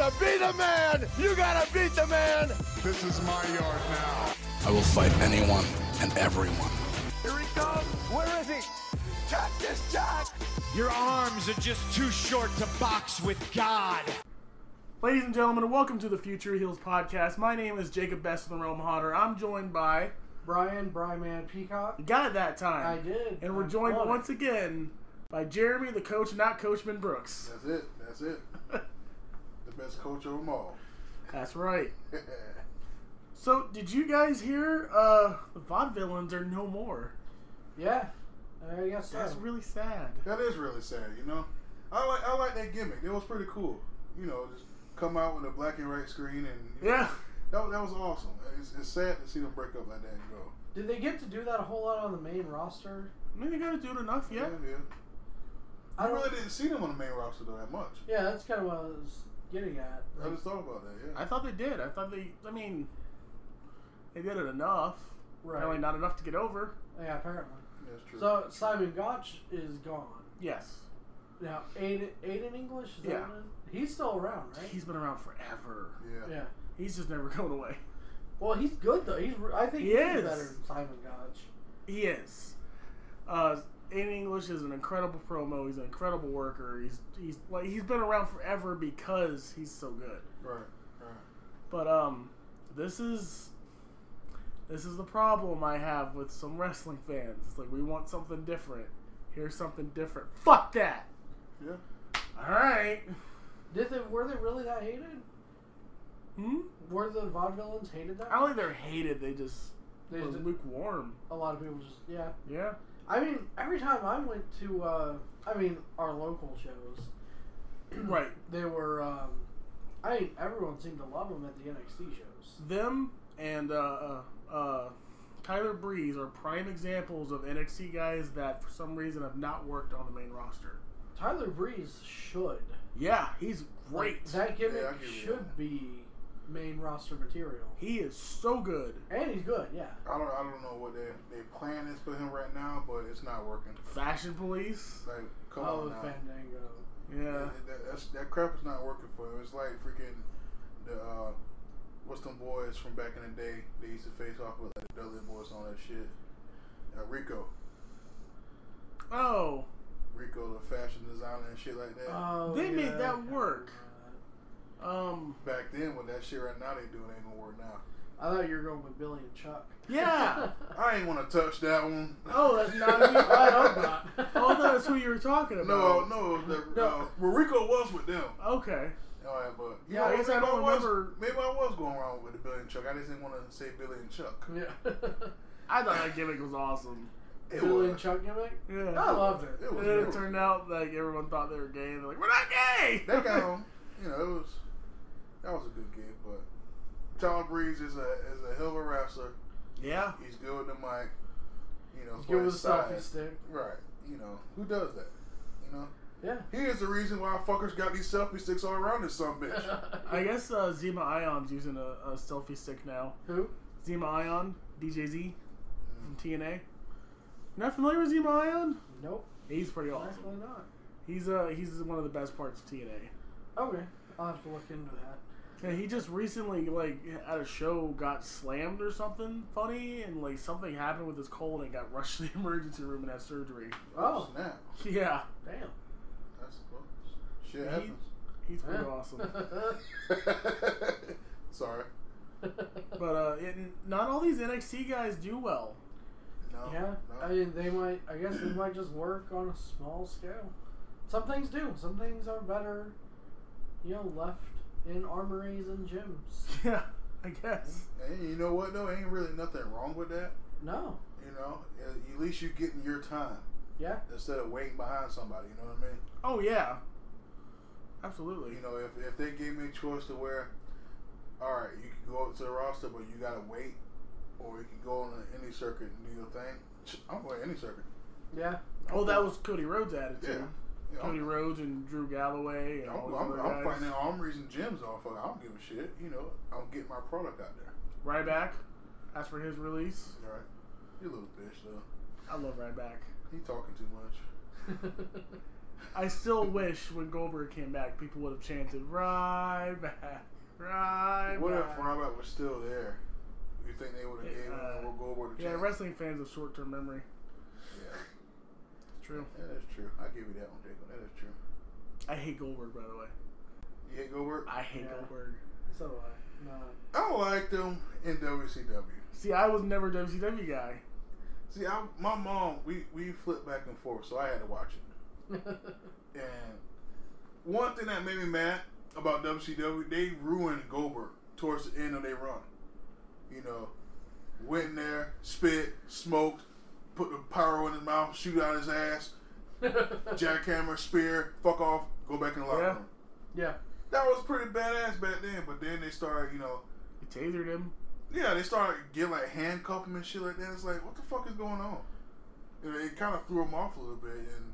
To be the man, you gotta beat the man. This is my yard now. I will fight anyone and everyone. Here he comes. Where is he? Check this jack. Your arms are just too short to box with God. Ladies and gentlemen, welcome to the Few True Heels podcast. My name is Jacob Best of the Realm Hodder. I'm joined by Brian, Bryman Peacock. got it that time. I did. And we're joined won it. once again by Jeremy, the coach, not Coachman Brooks. That's it. That's it. The best coach of them all. That's right. So, did you guys hear? Uh, the vaudevillains are no more. Yeah, I guess so. That's really sad. that is really sad, you know. I like I like that gimmick. It was pretty cool. You know, just come out with a black and white screen and you know, Yeah. that, was- that was awesome. It's, it's sad to see them break up like that and go. Did they get to do that a whole lot on the main roster? I mean, they gotta do it enough, yeah. yeah. I I really didn't see them on the main roster though that much. Yeah, that's kind of what I was getting at. I just thought about that. Yeah. I thought they did. I thought they. I mean, they did it enough. Right. Apparently, not enough to get over. Yeah, apparently. That's true. So Simon Gotch is gone. Yes, Now, Aiden, Aiden English? Is that Yeah. what? He's still around, right? he's been around forever. yeah. yeah. He's just never going away. Well, he's good though. He's. I think He he's is. better than Simon Gotch. He is. Uh, Aiden English is an incredible promo. He's an incredible worker. He's he's like he's been around forever because he's so good. Right. Right. But um, this is this is the problem I have with some wrestling fans. It's like we want something different. Here's something different. Fuck that. Yeah. All right. Did they? Were they really that hated? Hmm. Were the vaudevillains hated that? I don't think they're hated. They just They were just- lukewarm. a lot of people just yeah. Yeah. I mean, every time I went to, uh, I mean, our local shows, Right. they were. Um, I mean, everyone seemed to love them at the NXT shows. them and uh, uh, uh, Tyler Breeze are prime examples of NXT guys that for some reason have not worked on the main roster. Tyler Breeze should. Yeah, he's great. That gimmick Yeah, I give you should that. be main roster material, he is so good. and he's good. Yeah. I don't I don't know what their their plan is for him right now, but it's not working. Fashion Police. Like, come Oh, on now. Fandango. Yeah. That, that, that's, that crap is not working for him. It's like freaking the uh, what's them boys from back in the day? They used to face off with like the Dudley boys and all that shit. Uh, Rico, Oh, Rico, the fashion designer and shit like that. Oh, They made that I kinda work. Remember um, back then, with that shit right now they doing ain't gonna work now. I thought you were going with Billy and Chuck. yeah. I ain't want to touch that one. oh, that's not you. I hope not. Oh, I thought that's who you were talking about. no, the, No. Uh, Rico was with them. Okay. All right, but you Yeah, I know, guess I maybe don't was, remember- Maybe I was going wrong with the Billy and Chuck. I just didn't want to say Billy and Chuck. yeah. I thought that gimmick was awesome. It Billy was. and Chuck gimmick. Yeah. I loved it. It And then it it turned out like everyone thought they were gay. And they're like, "We're not gay." that guy, you know, it was that was a good gig, but Tom Breeze is a is a hell of a wrestler. yeah. He's good with the mic. You know, He's for good with his a selfie stick. Right. You know, who does that? You know, Yeah. he is the reason why fuckers got these selfie sticks all around this some bitch. I guess uh, Zema Ion's using a, a selfie stick now. Who? Zema Ion, DJ DJZ from TNA. Not familiar with Zema Ion? Nope. He's pretty awesome. Actually not. He's uh he's one of the best parts of TNA. Okay. I'll have to look into that. And he just recently like at a show got slammed or something funny, and like something happened with his colon and got rushed to the emergency room and had surgery. Oh, snap! Yeah, damn. That's well, shit He- happens. he's pretty Yeah. awesome. Sorry. But uh, it, not all these NXT guys do well. No. yeah. no. I mean, they might. I guess they might just work on a small scale. Some things do. Some things are better, you know, left in armories and gyms. Yeah, I guess. And you know what No, Ain't really nothing wrong with that. No. You know, at at least you're getting your time Yeah. instead of waiting behind somebody. You know what I mean? Oh yeah, absolutely. You know, if, if they gave me a choice to where, all right, you can go up to the roster, but you gotta wait, or you can go on any circuit and do your thing. I'm going any circuit. Yeah. Oh, that was Cody Rhodes' attitude. Yeah, Cody I'm, Rhodes and Drew Galloway and I'm, I'm, I'm fighting armories and gyms off of. It I don't give a shit. You know, I'm getting my product out there. Ryback, as for his release, All right, you little bitch though. I love Ryback. He talking too much. I still wish when Goldberg came back, people would have chanted "Right back, right What if back." Ryback was still there? You think they would have gave Uh, him a Goldberg Yeah, chance? wrestling fans have short-term memory. Yeah, true. that is true. I give you that one, Jacob. That is true. I hate Goldberg, by the way. You hate Goldberg? I hate Yeah. Goldberg. So do I. Not. I liked him in WCW. See, I was never a WCW guy. See, I, my mom, we we flipped back and forth, so I had to watch it. And one thing that made me mad about WCW, they ruined Goldberg towards the end of their run. You know, went in there, spit, smoked, put the pyro in his mouth, shoot out his ass, jackhammer, spear, fuck off, go back in the locker Yeah. room. yeah. That was pretty badass back then, but then they started, you know, He tasered him. yeah, they started getting like handcuff him and shit like that. It's like, what the fuck is going on? You know, it kind of threw him off a little bit, and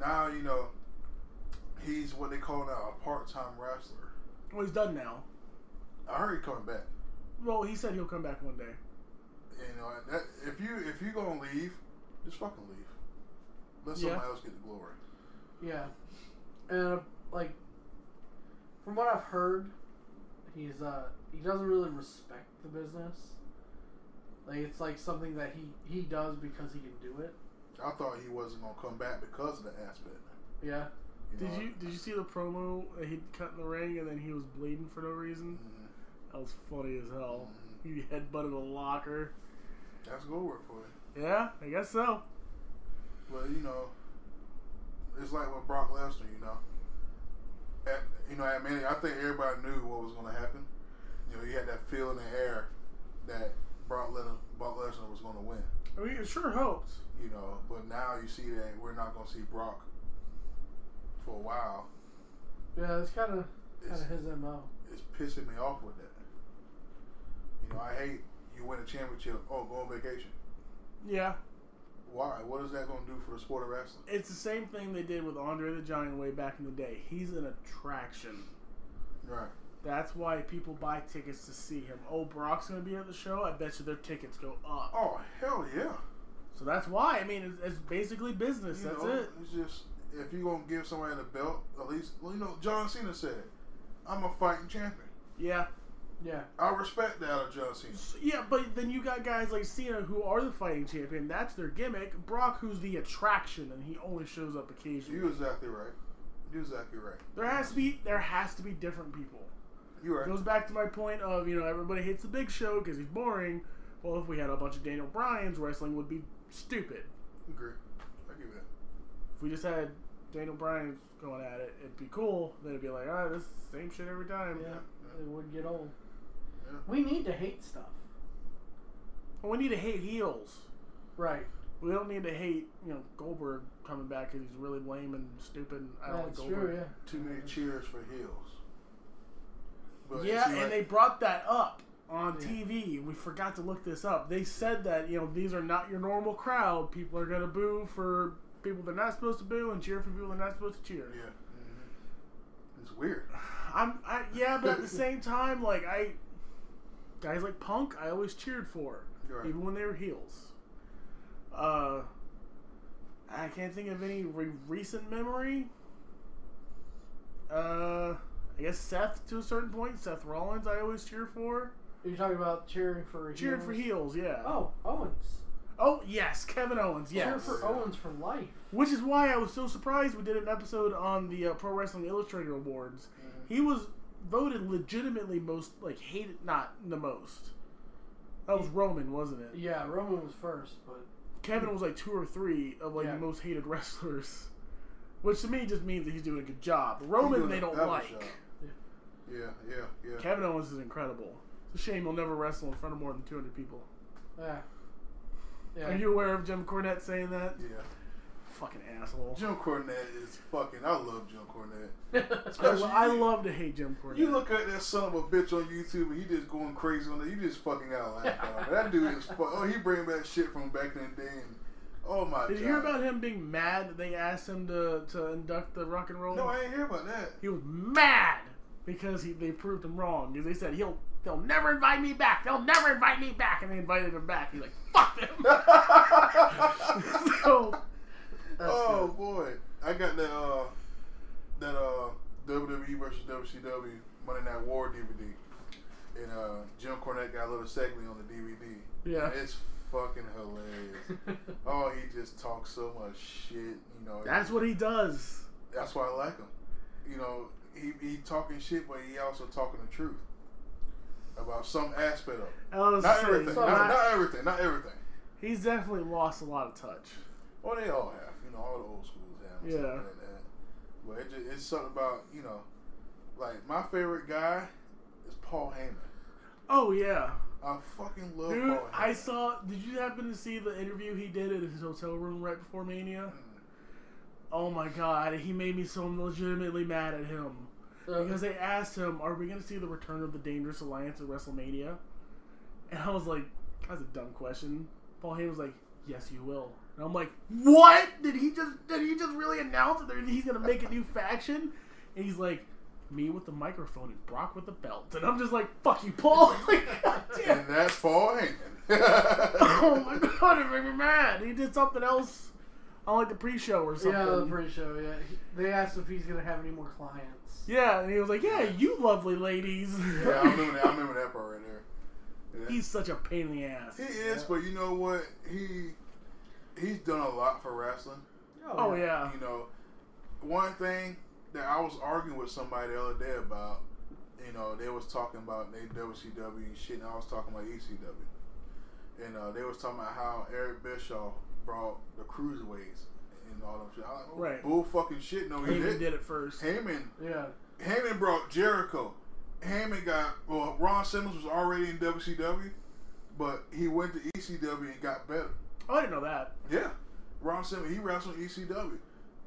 now you know he's what they call now a part-time wrestler. Well, he's done now. I heard he coming back. Well, he said he'll come back one day. You know, that if you if you gonna leave, just fucking leave. Let Yeah. somebody else get the glory. Yeah, and uh, like from what I've heard, he's uh he doesn't really respect the business. Like it's like something that he he does because he can do it. I thought he wasn't gonna come back because of the aspect. Yeah, You Did know? you did you see the promo he cut in the ring and then he was bleeding for no reason? Mhm. That was funny as hell. Mhm. He headbutted a locker. That's good work for you. Yeah, I guess so. But you know, it's like with Brock Lesnar. You know, at you know at Mania, I think everybody knew what was going to happen. You know, you had that feel in the air that Brock Lesnar, Brock Lesnar was going to win. I mean, it sure hoped. You know, but now you see that we're not going to see Brock for a while. yeah, it's kind of kind of his mo. it's pissing me off with that. You know, I hate you win a championship. Oh, go on vacation. Yeah, Why? What is that going to do for the sport of wrestling? it's the same thing they did with Andre the Giant way back in the day. He's an attraction. Right. That's why people buy tickets to see him. Oh, Brock's gonna be at the show. I bet you their tickets go up. Oh hell yeah. So that's why. I mean, it's, it's basically business. You That's know, it. It's just if you're gonna give somebody the belt, at least well, you know John Cena said, "I'm a fighting champion." Yeah. Yeah, I respect that of John Cena. S- Yeah, but then you got guys like Cena who are the fighting champion. That's their gimmick. Brock, who's the attraction, and he only shows up occasionally. You're exactly right. You're exactly right. There has to be there has to be different people. You're Goes back to my point of you know everybody hates the Big Show because he's boring. Well, if we had a bunch of Daniel Bryan's, wrestling would be stupid. Agree. I give that. If we just had Daniel Bryan's going at it, it'd be cool. Then it'd be like, all right, this is the same shit every time. yeah, it would get old. Yeah. We need to hate stuff, Well, we need to hate heels. right? We don't need to hate you know Goldberg coming back because he's really lame and stupid. and I don't That's like Goldberg. true. Yeah. Too many cheers for heels. But Yeah, and like- they brought that up on Yeah. TV. We forgot to look this up. They said that you know these are not your normal crowd. People are gonna boo for people they're not supposed to boo and cheer for people they're not supposed to cheer. Yeah. hmm It's weird. I'm, I, yeah, but at the same time, like I, guys like Punk, I always cheered for, Right. even when they were heels. Uh, I can't think of any re- recent memory. Uh, I guess Seth to a certain point. Seth Rollins, I always cheer for. Are you talking about cheering for Cheered for heels? heels, yeah. Oh, Owens. Oh yes, Kevin Owens, Cheer yes. for Owens for life. Which is why I was so surprised we did an episode on the uh, Pro Wrestling Illustrated Awards. He was voted legitimately most like hated, not the most. That was Roman, wasn't it? Yeah, Roman was first, but Kevin was like two or three of like Yeah. the most hated wrestlers, which to me just means that he's doing a good job. Roman they don't hell a like. job. Yeah, yeah, yeah. Kevin Owens is incredible. It's a shame he'll never wrestle in front of more than two hundred people. yeah. Yeah. Are you aware of Jim Cornette saying that? Yeah. Fucking asshole. Jim Cornette is fucking. I love Jim Cornette. I, Especially I love to hate Jim Cornette. You look at that son of a bitch on YouTube, and he just going crazy on it. You just fucking out laughing. that dude is. Fu- oh, he bring back shit from back in the day. And, oh my Did god. you hear about him being mad that they asked him to, to induct the rock and roll? No, I ain't hear about that. he was mad because he they proved him wrong. Because they said he'll they'll never invite me back. They'll never invite me back, and they invited him back. He's like, fuck them. so oh boy. I got that uh that uh WWE versus WCW Monday Night War DVD, and uh Jim Cornette got a little segment on the DVD. Yeah. it's fucking hilarious. oh, he just talks so much shit. You know, That's what he does. that's why I like him. You know, he he talking shit, but he also talking the truth about some aspect of it. Not everything. Not, not- not everything. Not everything. he's definitely lost a lot of touch. Well, they all have. You all the old schools have. Yeah. Like that. But it just, it's something about you know, like my favorite guy is Paul Heyman. Oh yeah, I fucking love dude. Paul Heyman. I saw. Did you happen to see the interview he did in his hotel room right before Mania? Oh my god, he made me so legitimately mad at him Uh, because they asked him, "Are we going to see the return of the Dangerous Alliance at WrestleMania?" And I was like, "That's a dumb question." Paul Heyman was like, "Yes, you will." And I'm like, "What? Did he just did he just really announce that he's going to make a new faction?" And he's like, "Me with the microphone and Brock with the belt." And I'm just like, "Fuck you, Paul!" like, and that's Paul Heyman. Oh my god, it made me mad. He did something else on like the pre-show or something. yeah, the pre-show. Yeah, they asked if he's gonna have any more clients. Yeah, and he was like, "Yeah, you lovely ladies." yeah, I remember that. I remember that part right there. Yeah. He's such a pain in the ass. He is, but you know what? He he's done a lot for wrestling. Oh yeah. You know, one thing that I was arguing with somebody the other day about, you know, they was talking about they WCW and shit, and I was talking about ECW, and uh, they was talking about how Eric Bischoff brought the cruiserweights and all them shit. I was like, oh, Right. bull fucking shit. No, he Heyman did. did it first. Heyman, Yeah. Heyman brought Jericho. Heyman got well. Ron Simmons was already in WCW, but he went to ECW and got better. Oh, I didn't know that. Yeah, Ron Simmons he wrestled in ECW.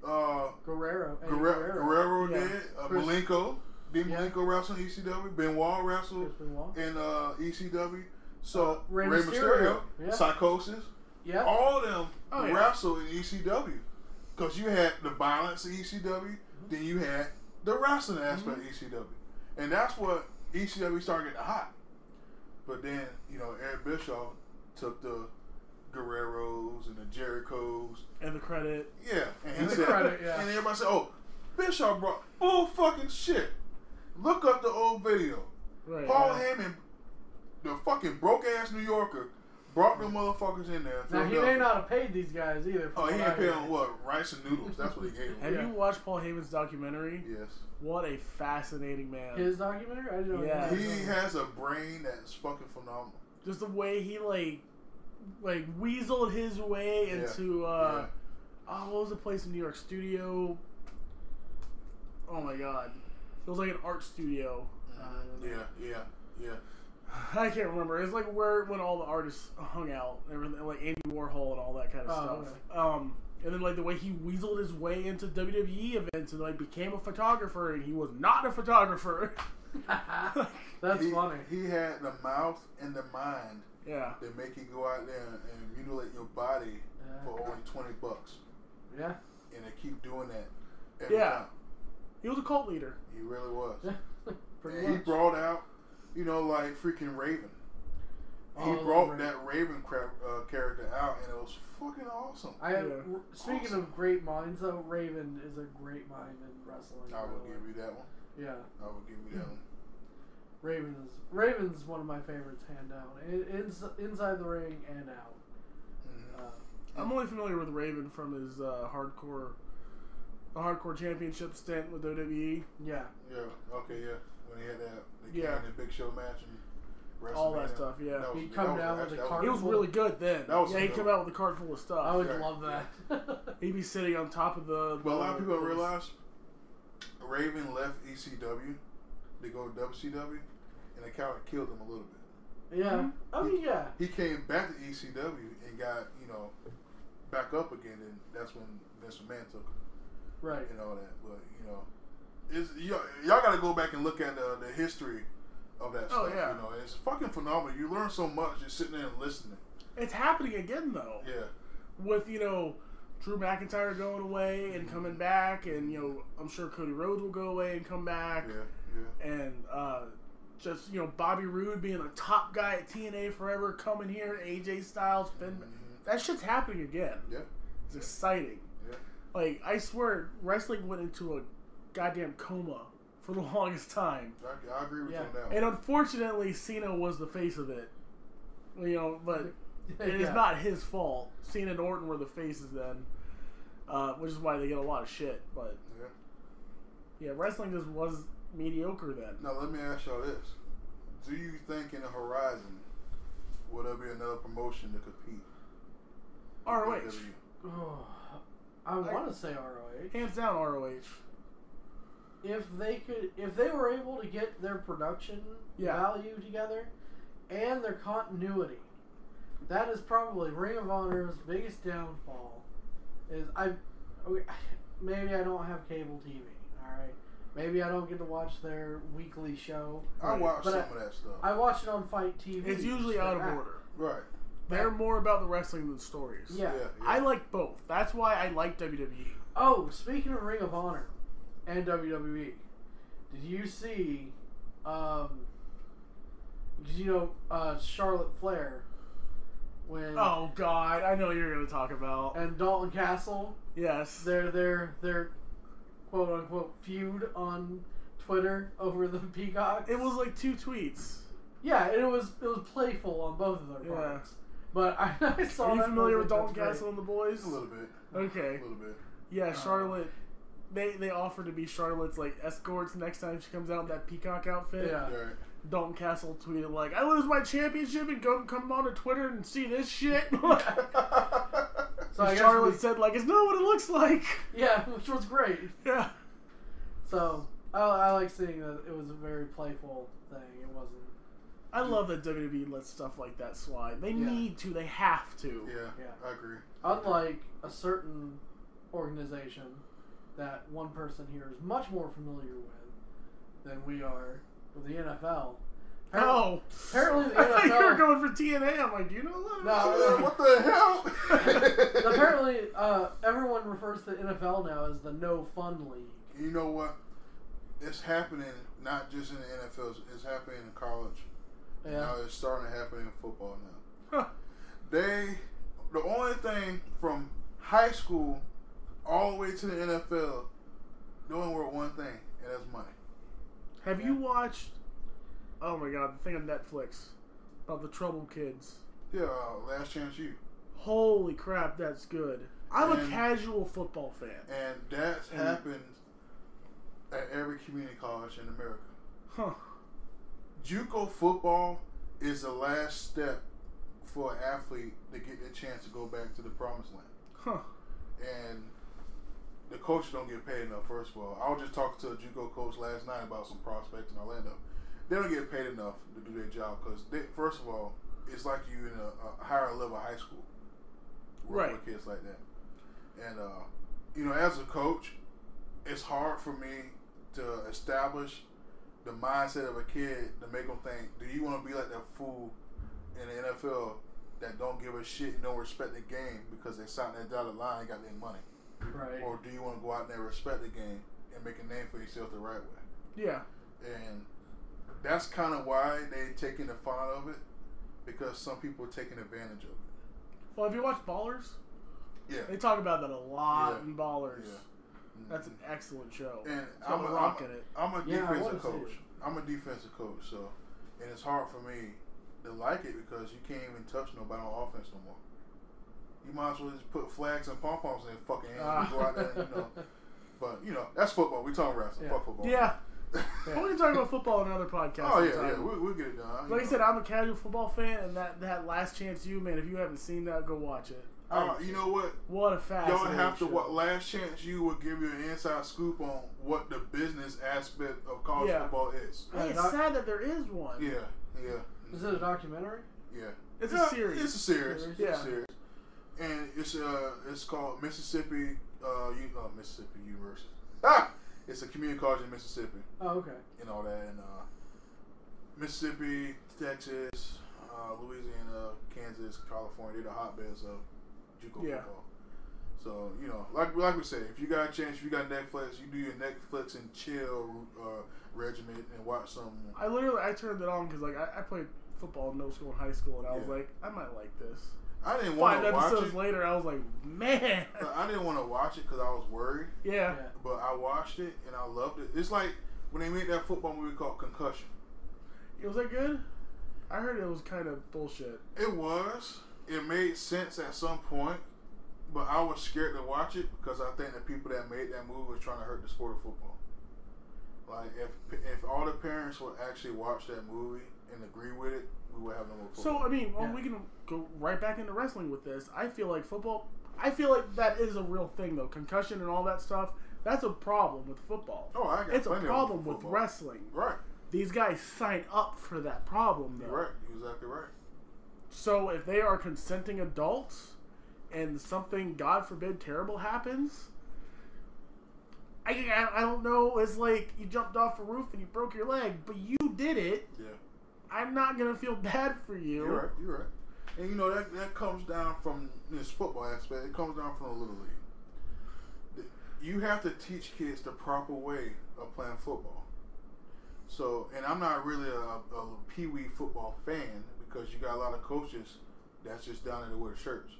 Uh, Guerrero. Eddie Guerrero, Guerrero Yeah. did. Uh, Chris- Malenko. Did Yeah. Malenko wrestle in ECW? Benoit wrestled Chris Benoit. in uh, ECW. So Uh, Rey Rey, Mysterio, Mysterio. Yeah. Psicosis, Yeah. all of them Oh, yeah. wrestled in ECW. Because you had the violence in ECW, then you had the wrestling aspect Mm-hmm. of ECW. And that's what ECW started getting hot. But then, you know, Eric Bischoff took the Guerreros and the Jerichos And the credit. yeah, and And the said, credit, yeah. and everybody said, "Oh, Bischoff brought bull fucking shit." Look up the old video. Right. Paul yeah. Heyman, the fucking broke ass New Yorker, brought the motherfuckers in there. Now he may not have paid these guys either. Oh, he what ain't paying on what rice and noodles. That's what he gave Have him. Yeah. you watched Paul Heyman's documentary? Yes, What a fascinating man. His documentary. I didn't know. Yeah. he has a brain that's fucking phenomenal. Just the way he like, like weaseled his way Yeah. into. uh Oh, what was the place in New York? Studio. Oh my god, it was like an art studio. Uh, Yeah, yeah, yeah. I can't remember. It's like where when all the artists hung out, everything, like Andy Warhol and all that kind of Oh, stuff. Um, and then like the way he weaseled his way into WWE events and like became a photographer, and he was not a photographer. That's he, funny. He had the mouth and the mind yeah, They make you go out there and mutilate your body Yeah. for only twenty bucks, Yeah. and they keep doing that. Every Yeah. time. he was a cult leader. He really was. Pretty And he brought out, you know, like freaking Raven. He Oh, brought Raven. that Raven cra- uh, character out, and it was fucking awesome. I Yeah. speaking Awesome. of great minds, though, Raven is a great mind in wrestling. I will by the give you that one. Yeah, I will give you that one. Raven is Raven's one of my favorites, hand down. In, ins, inside the ring and out. Mhm. Uh, I'm only familiar with Raven from his uh, hardcore, the hardcore championship stint with WWE. yeah, Yeah. Okay. Yeah. When he had that, the Yeah. yeah. Big Show match and All that stuff, yeah. That was- He'd that come was- down with actually, the that cart. He was really good then. That was yeah, he'd come out with a cart full of stuff. I would Right. love that. He'd be sitting on top of the. But a lot of people don't realize Raven left ECW to go to WCW, and it kind of killed him a little bit. yeah, mm-hmm. oh, I mean, yeah, He came back to ECW and got you know back up again, and that's when Vince McMahon took him right. and all that. But you know, it's y'all, y'all got to go back and look at the, the history of that Oh, stuff. yeah. You know, it's fucking phenomenal. You learn so much just sitting there and listening. It's happening again though. Yeah, With you know, Drew McIntyre going away and mm-hmm. coming back, and you know, I'm sure Cody Rhodes will go away and come back, yeah, yeah. and uh, just you know, Bobby Roode being a top guy at TNA forever, coming here, AJ Styles, Finn. Mhm. That shit's happening again. Yeah, It's exciting. yeah. Like I swear, wrestling went into a goddamn coma for the longest time, I, I agree with Yeah. you on that. and unfortunately, Cena was the face of it. You know, but it is Yeah. not his fault. Cena and Orton were the faces then, uh, which is why they get a lot of shit. But Yeah. yeah, wrestling just was mediocre then. Now let me ask y'all this: Do you think in the horizon will there be another promotion to compete? with ROH, Oh, I want to say ROH. hands down ROH. if they could if they were able to get their production Yeah. value together and their continuity that is probably ring of honor's biggest downfall is i okay, maybe i don't have cable tv all right maybe i don't get to watch their weekly show I watched But some I- of that stuff. i watch it on fight tv It's usually out of Ah, order. right. They're more about the wrestling than stories. yeah. Yeah. yeah. I like both. That's why I like. WWE. oh speaking of ring of honor and wwe did you see um 'cause you know uh charlotte flair when Oh God, I know what you're gonna talk about. and Dalton Castle, Yes. they're they're their their quote unquote feud on Twitter over the Peacock. It was like two tweets. yeah, it was it was playful on both of their Yeah. parts. But I, I saw. Are you that and I familiar with Dalton Castle and the boys? a little bit. Okay. A little bit. Yeah, um, Charlotte. They they offered to be Charlotte's like escorts next time she comes out in that peacock outfit. Yeah. Right. Dalton Castle tweeted like, "I lose my championship and go come on to Twitter and see this shit." So I guess Charlotte we- said like, "It's not what it looks like." yeah, which was great. Yeah. So I, I like seeing that it was a very playful thing. It wasn't. I love that WWE lets stuff like that slide. They Yeah. need to. They have to. Yeah, Yeah. I agree. Unlike a certain organization that one person here is much more familiar with than we are with the NFL. Oh. Apparently the I thought you were NFL going for TNA. I'm like, do you know that? No, no. what the hell? apparently uh, everyone refers to NFL now as the no fun league. You know what? It's happening not just in the NFL. It's- It's happening in college. Yeah. Now it's starting to happen in football now. Huh. They, the only thing from high school all the way to the NFL, they only work one thing, and that's money. Have you watched? Oh my god, the thing on Netflix about the troubled kids. Yeah, uh, Last Chance U. Holy crap, that's good. I'm a casual football fan. And that And- happens at every community college in America. Huh. JUCO football is the last step for an athlete to get a chance to go back to the promised land. Huh. And the coaches don't get paid enough. First of all, I was just talking to a JUCO coach last night about some prospects in Orlando. They don't get paid enough to do their job because, first of all, it's like you in a, a higher level high school, Right. with kids like that. And uh, you know, as a coach, it's hard for me to establish the mindset of a kid to make them think, do you want to be like that fool in the NFL that don't give a shit and don't respect the game because they signed that dotted line and got their money? Right. Or do you want to go out there and respect the game and make a name for yourself the right way? Yeah. And that's kind of why they're taking the fun of it because some people are taking advantage of it. Well, if you watch Ballers, Yeah. they talk about that a lot Yeah. in Ballers. Yeah. That's an mm-hmm. excellent show. And So I'm, I'm a, rocking I'm, it. I'm a Yeah, defensive wanna coach. I'm a defensive coach, so and it's hard for me to like it because you can't even touch nobody on offense no more. You might as well just put flags and pom poms in their fucking hands and go out there and you know. But you know that's football. We talking wrestling. Yeah. Fuck football. Yeah. Well, we can talk about football on another podcast. Oh yeah, sometime. yeah. We, we'll get it done. Like I You said. I'm a casual football fan, and that, that Last Chance U, man, if you haven't seen that, go watch it. Uh, you know what? What a fascinating Y'all have to. show. What Last Chance U will give you an inside scoop on what the business aspect of college Yeah. football is. Hey, it's Not- sad that there is one. Yeah, yeah. Is it a documentary? Yeah, It's Yeah, a series. It's a series. Series. It's a series. And it's uh it's called Mississippi uh, U- uh Mississippi University. Ah, it's a community college in Mississippi Oh, okay. and all that. And uh, Mississippi, Texas, uh, Louisiana, Kansas, California, they're the hotbeds of JUCO Yeah. football. So you know, like like we said, if you got a chance, if you got Netflix, you do your Netflix and chill uh, regimen and watch some. I literally I turned it on because like I, I played football in middle school and high school, and I was like, I might like this. I didn't want Five to watch episodes it. later, I was like, man, I didn't want to watch it because I was worried. yeah. Yeah. But I watched it and I loved it. It's like when they made that football movie called Concussion. It Was that good? I heard it was kind of bullshit. It was. It made sense at some point, but I was scared to watch it because I think the people that made that movie was trying to hurt the sport of football. Like if if all the parents would actually watch that movie and agree with it, we would have no more football. So I mean, well, Yeah. we can go right back into wrestling with this. I feel like football. I feel like that is a real thing though. Concussion and all that stuff. That's a problem with football. oh, I got it's a plenty of problem them for with wrestling. Right, These guys sign up for that problem though. you're right, you're exactly right. So if they are consenting adults and something, God forbid, terrible happens, I, I, I don't know. It's like you jumped off a roof and you broke your leg, but you did it. Yeah. I'm not gonna feel bad for you. You're right. You're right. And you know that that comes down from this football aspect. It comes down from the little league. You have to teach kids the proper way of playing football. So, and I'm not really a, a pee wee football fan because you got a lot of coaches that's just down there to wear shirts.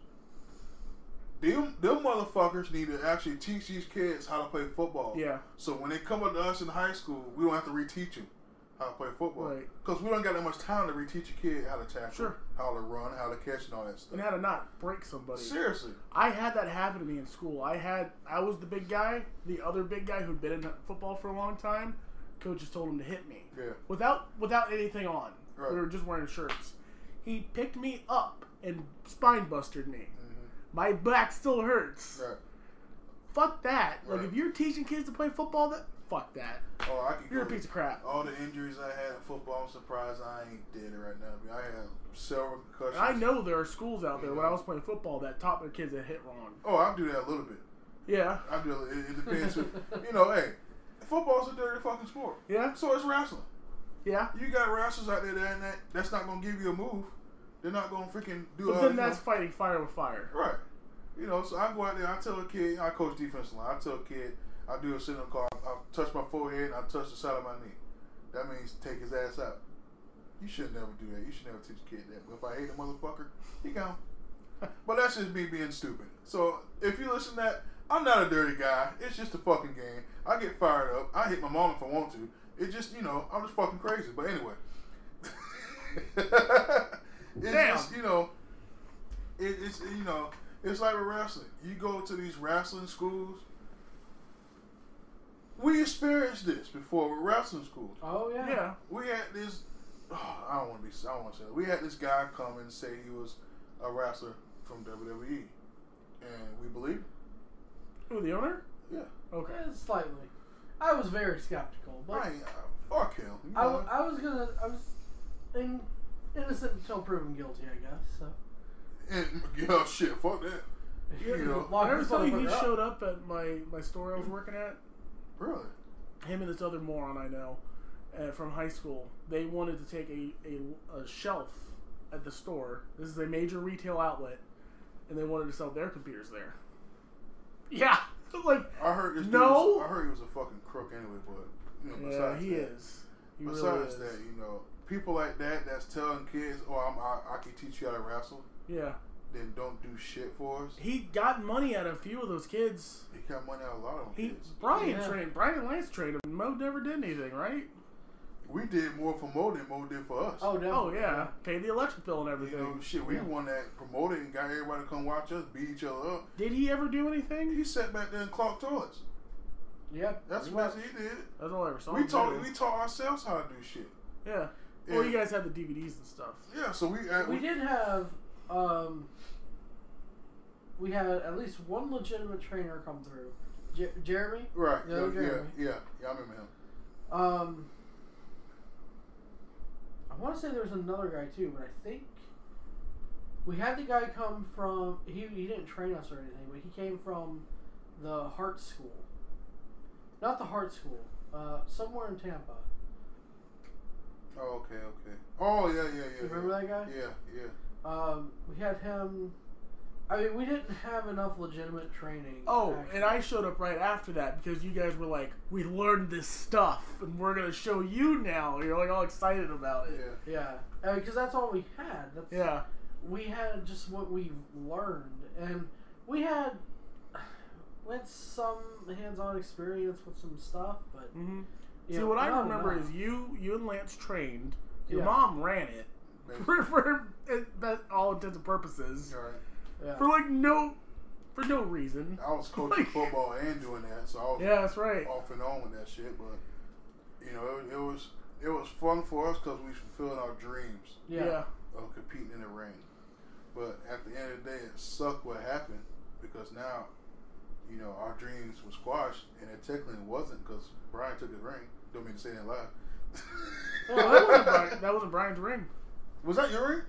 Them, them motherfuckers need to actually teach these kids how to play football. Yeah. So when they come up to us in high school, we don't have to reteach them how to play football. Right. Because we don't got that much time to reteach a kid how to tackle, Sure. how to run, how to catch, and all that stuff. And how to not break somebody. Seriously. I had that happen to me in school. I had I was the big guy. The other big guy who'd been in football for a long time, coaches told him to hit me Yeah. without without anything on. Right. We were just wearing shirts. He picked me up and spine busted me. My back still hurts. Mm-hmm. Right. Fuck that. Like if you're teaching kids to play football, that fuck that. Oh, I could You're a piece of crap. All the injuries I had in football, I'm surprised I ain't dead right now. I, mean, I had several concussions. And I know there are schools out there when I was playing football that taught their kids to hit wrong. Oh, I do that a little bit. Yeah. I do. It, it depends. who, you know, hey, football's a dirty fucking sport. Yeah. So it's wrestling. Yeah. You got wrestlers out there that, that that's not gonna give you a move. They're not gonna freaking do. But then that's know- fighting fire with fire. Right. You know, so I go out there, I tell a kid, I coach defensive line, I tell a kid, I do a signal call, I touch my forehead and I touch the side of my knee. That means take his ass out. You should never do that. You should never teach a kid that. But if I hate a motherfucker, he gone. but that's just me being stupid. So if you listen to that, I'm not a dirty guy. It's just a fucking game. I get fired up. I hit my mom if I want to. It just, you know, I'm just fucking crazy. But anyway. it's Damn. just, you know, it, it's you know, it's like with wrestling. You go to these wrestling schools. We experienced this before with wrestling schools. Oh yeah. Yeah. We had this. Oh, I don't want to be. I don't want to say. That. We had this guy come and say he was a wrestler from WWE, and we believed. Who the owner? Yeah. Okay. Yeah, slightly. I was very skeptical, but Right. Uh, fuck him. You I, know? w- I was gonna. I was in, innocent until proven guilty, I guess. So. and yeah, shit. Fuck that. You know. Lock I ever this you he up. showed up at my, my store I was working at? Really? Him and this other moron I know uh, from high school. They wanted to take a, a, a shelf at the store. This is a major retail outlet. And they wanted to sell their computers there. Yeah. like, I heard this. No. was, I heard he was a fucking crook anyway, but you know, yeah, besides he that, is. He really Besides is. that, you know, people like that that's telling kids, "Oh, I'm, I, I can teach you how to wrestle," Yeah. Then don't do shit for us. He got money out of a few of those kids. He got money out of a lot of them He kids. Brian Yeah. trained Brian and Lance trained him. Mo never did anything, right? We did more for Mo than Mo did for us. Oh, definitely. Oh yeah, paid the electric bill and You everything. know, shit, we Yeah. won that promoted and got everybody to come watch us beat each other up. Did he ever do anything? He sat back there and clocked toilets. Yep. That's what much. he did. That's all I ever saw. We taught do. we taught ourselves how to do shit. Yeah. Well, And- you guys had the DVDs and stuff. Yeah, so we uh, We did have. Um, we had at least one legitimate trainer come through. Jer- Jeremy. right. Yeah, Yeah, yeah, yeah, yeah. I remember him. Um, I want to say there was another guy too, but I think we had the guy come from. He he didn't train us or anything, but he came from the Heart School. Not the Heart School. Uh, somewhere in Tampa. Oh, okay, okay. Oh yeah, yeah, yeah. You remember yeah. that guy? Yeah, yeah. Um, we had him. I mean, we didn't have enough legitimate training. Oh, actually. and I showed up right after that because you guys were like, "We learned this stuff, and we're gonna show you now." You're like all excited about it. Yeah. Yeah, because that's all we had. That's, Yeah. we had just what we've learned, and we had we had some hands-on experience with some stuff, but hmm See, know, what I not remember enough. is you, you and Lance trained. Your Yeah. mom ran it for for uh, all intents and purposes All right. Yeah. for like no for no reason. I was coaching Like- football and doing that, so I was Yeah, that's right. off and on with that shit. But you know, it, it was it was fun for us because we fulfilled our dreams yeah. yeah. of competing in the ring. But at the end of the day, it sucked what happened because now, you know, our dreams were squashed, and it technically wasn't because Brian took his ring. Don't mean to say that loud. Well, that, wasn't Brian, that wasn't Brian's ring. was that your ring?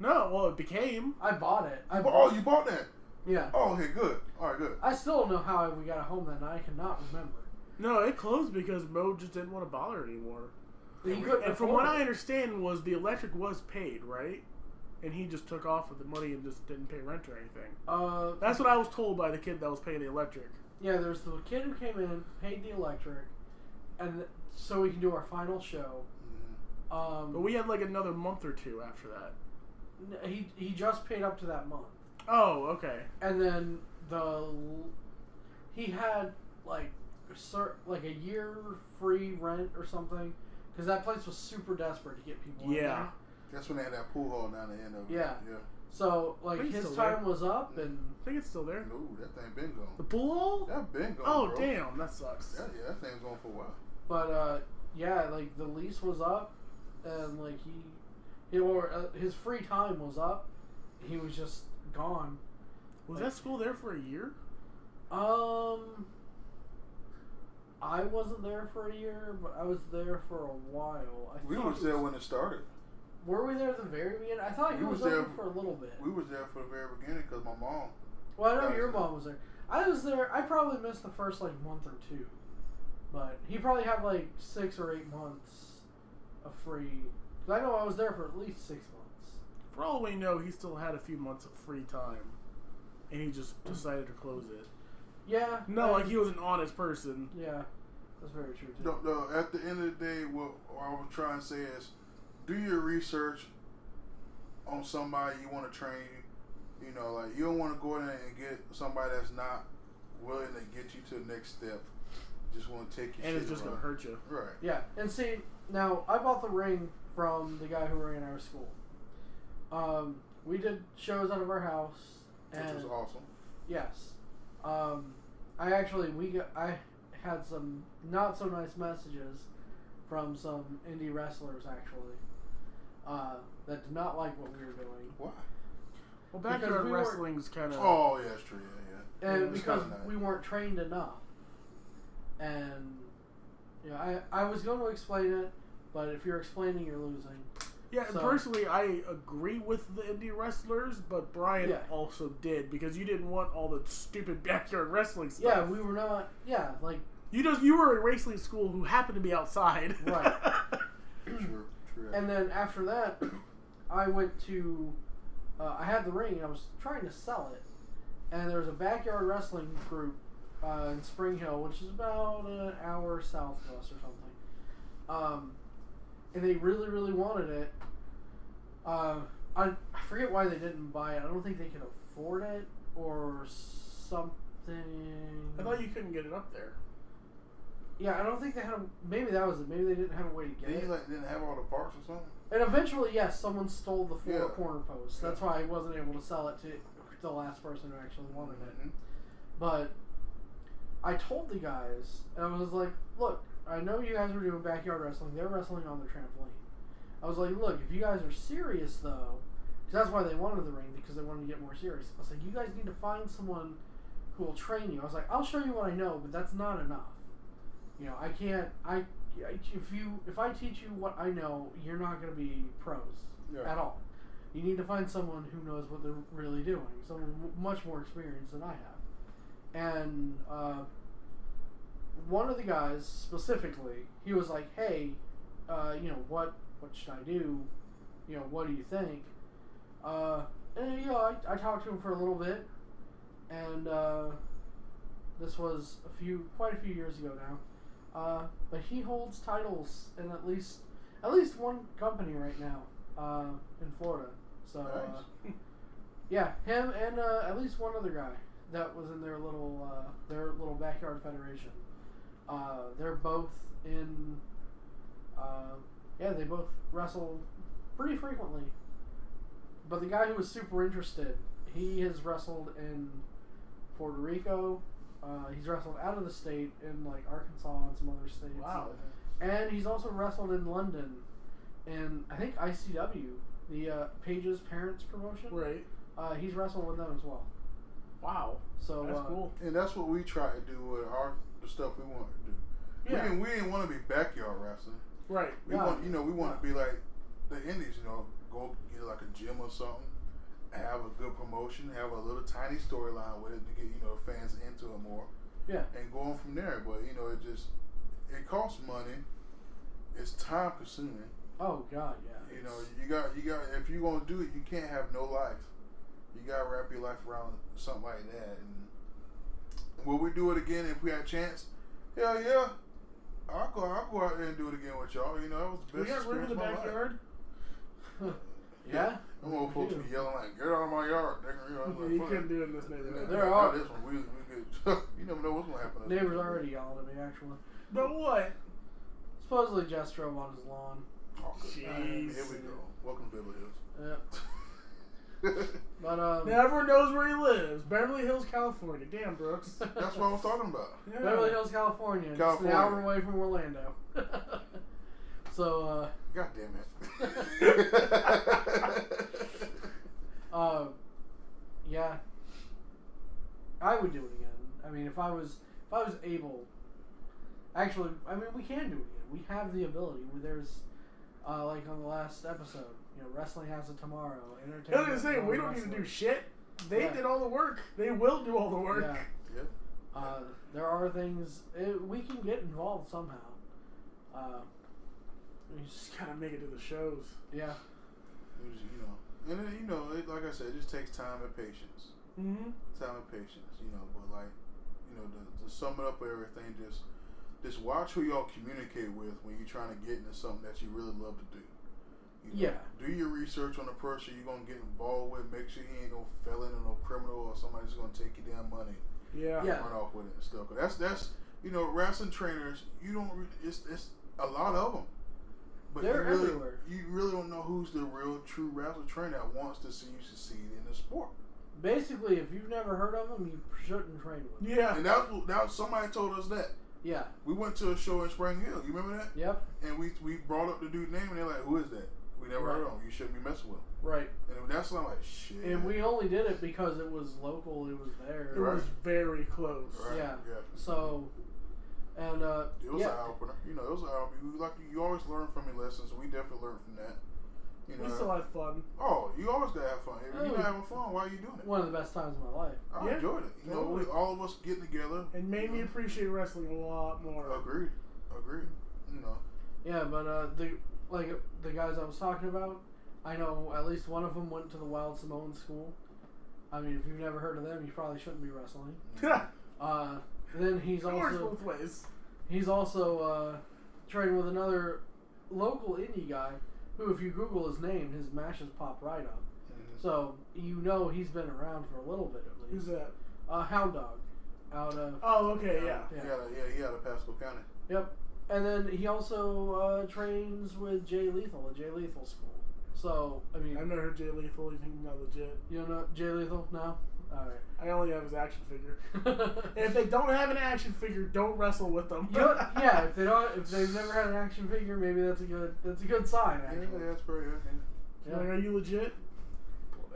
No, well, it became. I bought it. I Oh, you bought that? yeah. Oh, okay, good. All right, good. I still don't know how we got a home that night. I cannot remember. No, it closed because Mo just didn't want to bother anymore. He couldn't And from afford what I understand, was the electric was paid, right? And he just took off with the money and just didn't pay rent or anything. uh, That's what I was told by the kid that was paying the electric. yeah, there's the kid who came in, paid the electric, and th- so we can do our final show. Um, But we had like another month or two after that. N- he he just paid up to that month, Oh, okay. and then the he had like cer- like a year free rent or something because that place was super desperate to get people. in Yeah. there. That's when they had that pool hall down the end of it. Yeah. Yeah. So like I think it's his still there. time was up, and I think it's still there. No, that thing been gone. The pool hall? That been gone. Oh, bro. damn, that sucks. That, yeah, that thing's gone for a while. but uh, yeah, like the lease was up, and like he, he or uh, his free time was up. He was just gone. Was that school there for a year? Um, I wasn't there for a year, but I was there for a while. I We thought was there when it started. Were we there at the very beginning? I thought We he was, was there- for a little bit. We was there for the very beginning because my mom. Well, I know your mom was there. I was there. I probably missed the first like month or two, but he probably had like six or eight months of free. Cause I know I was there for at least six months. For all we know, he still had a few months of free time. And he just decided to close it. Yeah. No, I- like he was an honest person. Yeah, that's very true too. No, no, at the end of the day, what, what I was trying to say is, do your research on somebody you want to train. You know, like you don't want to go in there and get somebody that's not willing to get you to the next step. Just want to take your And shit it's just around. gonna hurt you. Right. Yeah, and see now I bought the ring from the guy who ran our school. Um, we did shows out of our house, Which was awesome. Yes. Um, I actually we got I had some not so nice messages from some indie wrestlers actually uh, that did not like what we were doing, Why? Well, Because backyard we wrestling's kind of. Oh, yeah, that's true. Yeah, yeah. and It's because we weren't trained enough. And you know, I I was going to explain it, but if you're explaining, you're losing. Yeah, and So- personally, I agree with the indie wrestlers, but Brian Yeah. also did because you didn't want all the stupid backyard wrestling stuff. Yeah, we were not. Yeah, like You just you were in wrestling school who happened to be outside. Right. True, true. And then after that, I went to. Uh, I had the ring. and I was trying to sell it, and there was a backyard wrestling group uh, in Spring Hill, which is about an hour south of us or something. Um, and they really, really wanted it. Uh, I, I forget why they didn't buy it. I don't think they could afford it or something. I thought you couldn't get it up there. Yeah, I don't think they had. A, maybe that was it. Maybe they didn't have a way to get Didn't it. you like didn't have all the parts or something? And eventually, yes, someone stole the four Yeah. corner posts. That's why I wasn't able to sell it to the last person who actually wanted it. Mhm. But I told the guys, and I was like, look, I know you guys were doing backyard wrestling. They're wrestling on the trampoline. I was like, look, if you guys are serious, though, because that's why they wanted the ring, because they wanted to get more serious. I was like, you guys need to find someone who will train you. I was like, I'll show you what I know, but that's not enough. You know, I can't. I if you if I teach you what I know, you're not going to be pros Yeah. at all. You need to find someone who knows what they're really doing, someone much more experienced than I have. And uh, one of the guys specifically, he was like, "Hey, uh, you know what? What should I do? You know, what do you think?" Uh, and you know, I, I talked to him for a little bit, and uh, this was a few, quite a few years ago now. Uh, but he holds titles in at least at least one company right now uh, in Florida. So, Nice. uh, yeah, him and uh, at least one other guy that was in their little uh, their little backyard federation. Uh, they're both in. Uh, yeah, they both wrestle pretty frequently. But the guy who was super interested, he has wrestled in Puerto Rico. Uh, he's wrestled out of the state in like Arkansas and some other states. Wow. And he's also wrestled in London, in I think ICW, the uh, Paige's Parents promotion. Right. Uh, he's wrestled with them as well. Wow. So That's uh, cool. And that's what we try to do with our the stuff we want to do. Yeah. We didn't, we didn't want to be backyard wrestling. Right. We No. want you know we want to be like the indies. You know, go get like a gym or something, have a good promotion, have a little tiny storyline with it to get you know fans into it more, Yeah. and go on from there. But you know, it just it costs money. It's time consuming. Oh God, yeah. You know, you got you got if you're gonna do it, you can't have no life. You gotta wrap your life around something like that. And will we do it again if we had a chance? Hell yeah. I'll go I'll go out there and do it again with y'all. You know, that was the best. We best got room in experience the of my backyard. yeah. Them old folks be yelling like, "Get out of my yard!" Nigga, you know, I'm like, You "Fuck couldn't do it in this neighborhood. There are- This one, we, we could, you never know what's gonna happen. Neighbors already yelling at me. Actually, But what? supposedly Jess drove on his lawn. Oh. Jeez. Here we go. Welcome to Beverly Yeah. Hills. But um, Now everyone knows where he lives. Beverly Hills, California. Damn, Brooks. That's what I was talking about. Yeah. Beverly Hills, California, just California. an hour away from Orlando. so, uh, God damn it. uh, yeah, I would do it again. I mean, if I was, if I was able, actually, I mean, we can do it again. We have the ability. There's, uh, like on the last episode, you know, wrestling has a tomorrow. I was Entertainment. gonna say we don't need to do shit. They Yeah. did all the work. They will do all the work. Yeah. yeah. Uh, there are things it, we can get involved somehow. Uh, You just gotta make it to the shows. yeah. It was, you know, and then, you know, it, like I said, it just takes time and patience. Mm-hmm. Time and patience, you know. But like, you know, to, to sum it up, everything, just just watch who y'all communicate with when you're trying to get into something that you really love to do. You know, Yeah. Do your research on the person you're gonna get involved with. Make sure he ain't no felon or no criminal or somebody's gonna take your damn money Yeah. Yeah. run off with it and stuff. 'Cause that's that's you know wrestling trainers. You don't. Re- it's it's a lot of them. But They're you really, everywhere. You really don't know who's the real true wrestling trainer that wants to see you succeed in the sport. Basically, if you've never heard of them, you shouldn't train with them. Yeah. And that was that was, somebody told us that. Yeah. We went to a show in Spring Hill. You remember that? Yep. And we we brought up the dude's name, and they're like, "Who is that? We never heard of. You shouldn't be messing with him." Right. And that's not like shit. And we only did it because it was local. It was there. It was very close. Right. Yeah. Yeah. So, and uh, It was yeah, an opener. You know, it was an opener. You, like you always learn from your lessons. We definitely learned from that. You know, We still had fun. oh, you always gotta have fun. If you're Oh. not having fun, why are you doing it? one of the best times of my life. I Yeah, enjoyed it. You know, we, all of us getting together. And made me you know, appreciate wrestling a lot more. Agreed. Agreed. You know. Yeah, but uh, the like the guys I was talking about, I know at least one of them went to the Wild Samoan School. I mean, if you've never heard of them, you probably shouldn't be wrestling. Uh, then he's it works also both ways. he's also uh, training with another local indie guy who, if you Google his name, his matches pop right up. Mhm. So you know he's been around for a little bit at least. Who's least. that? Uh, Hound Dog, out of Oh, okay, yeah. Yeah. He had yeah, he had a Pasco County. Yep. And then he also uh, trains with Jay Lethal at Jay Lethal School. So I mean, I've never heard Jay Lethal. You think not legit? you don't know Jay Lethal? No. All right. I only have his action figure. right. If they don't have an action figure, don't wrestle with them. You know, yeah, if they don't, if they've never had an action figure, maybe that's a good, that's a good sign. Yeah, Actually, yeah, that's pretty. good. Yeah. Like, are you legit?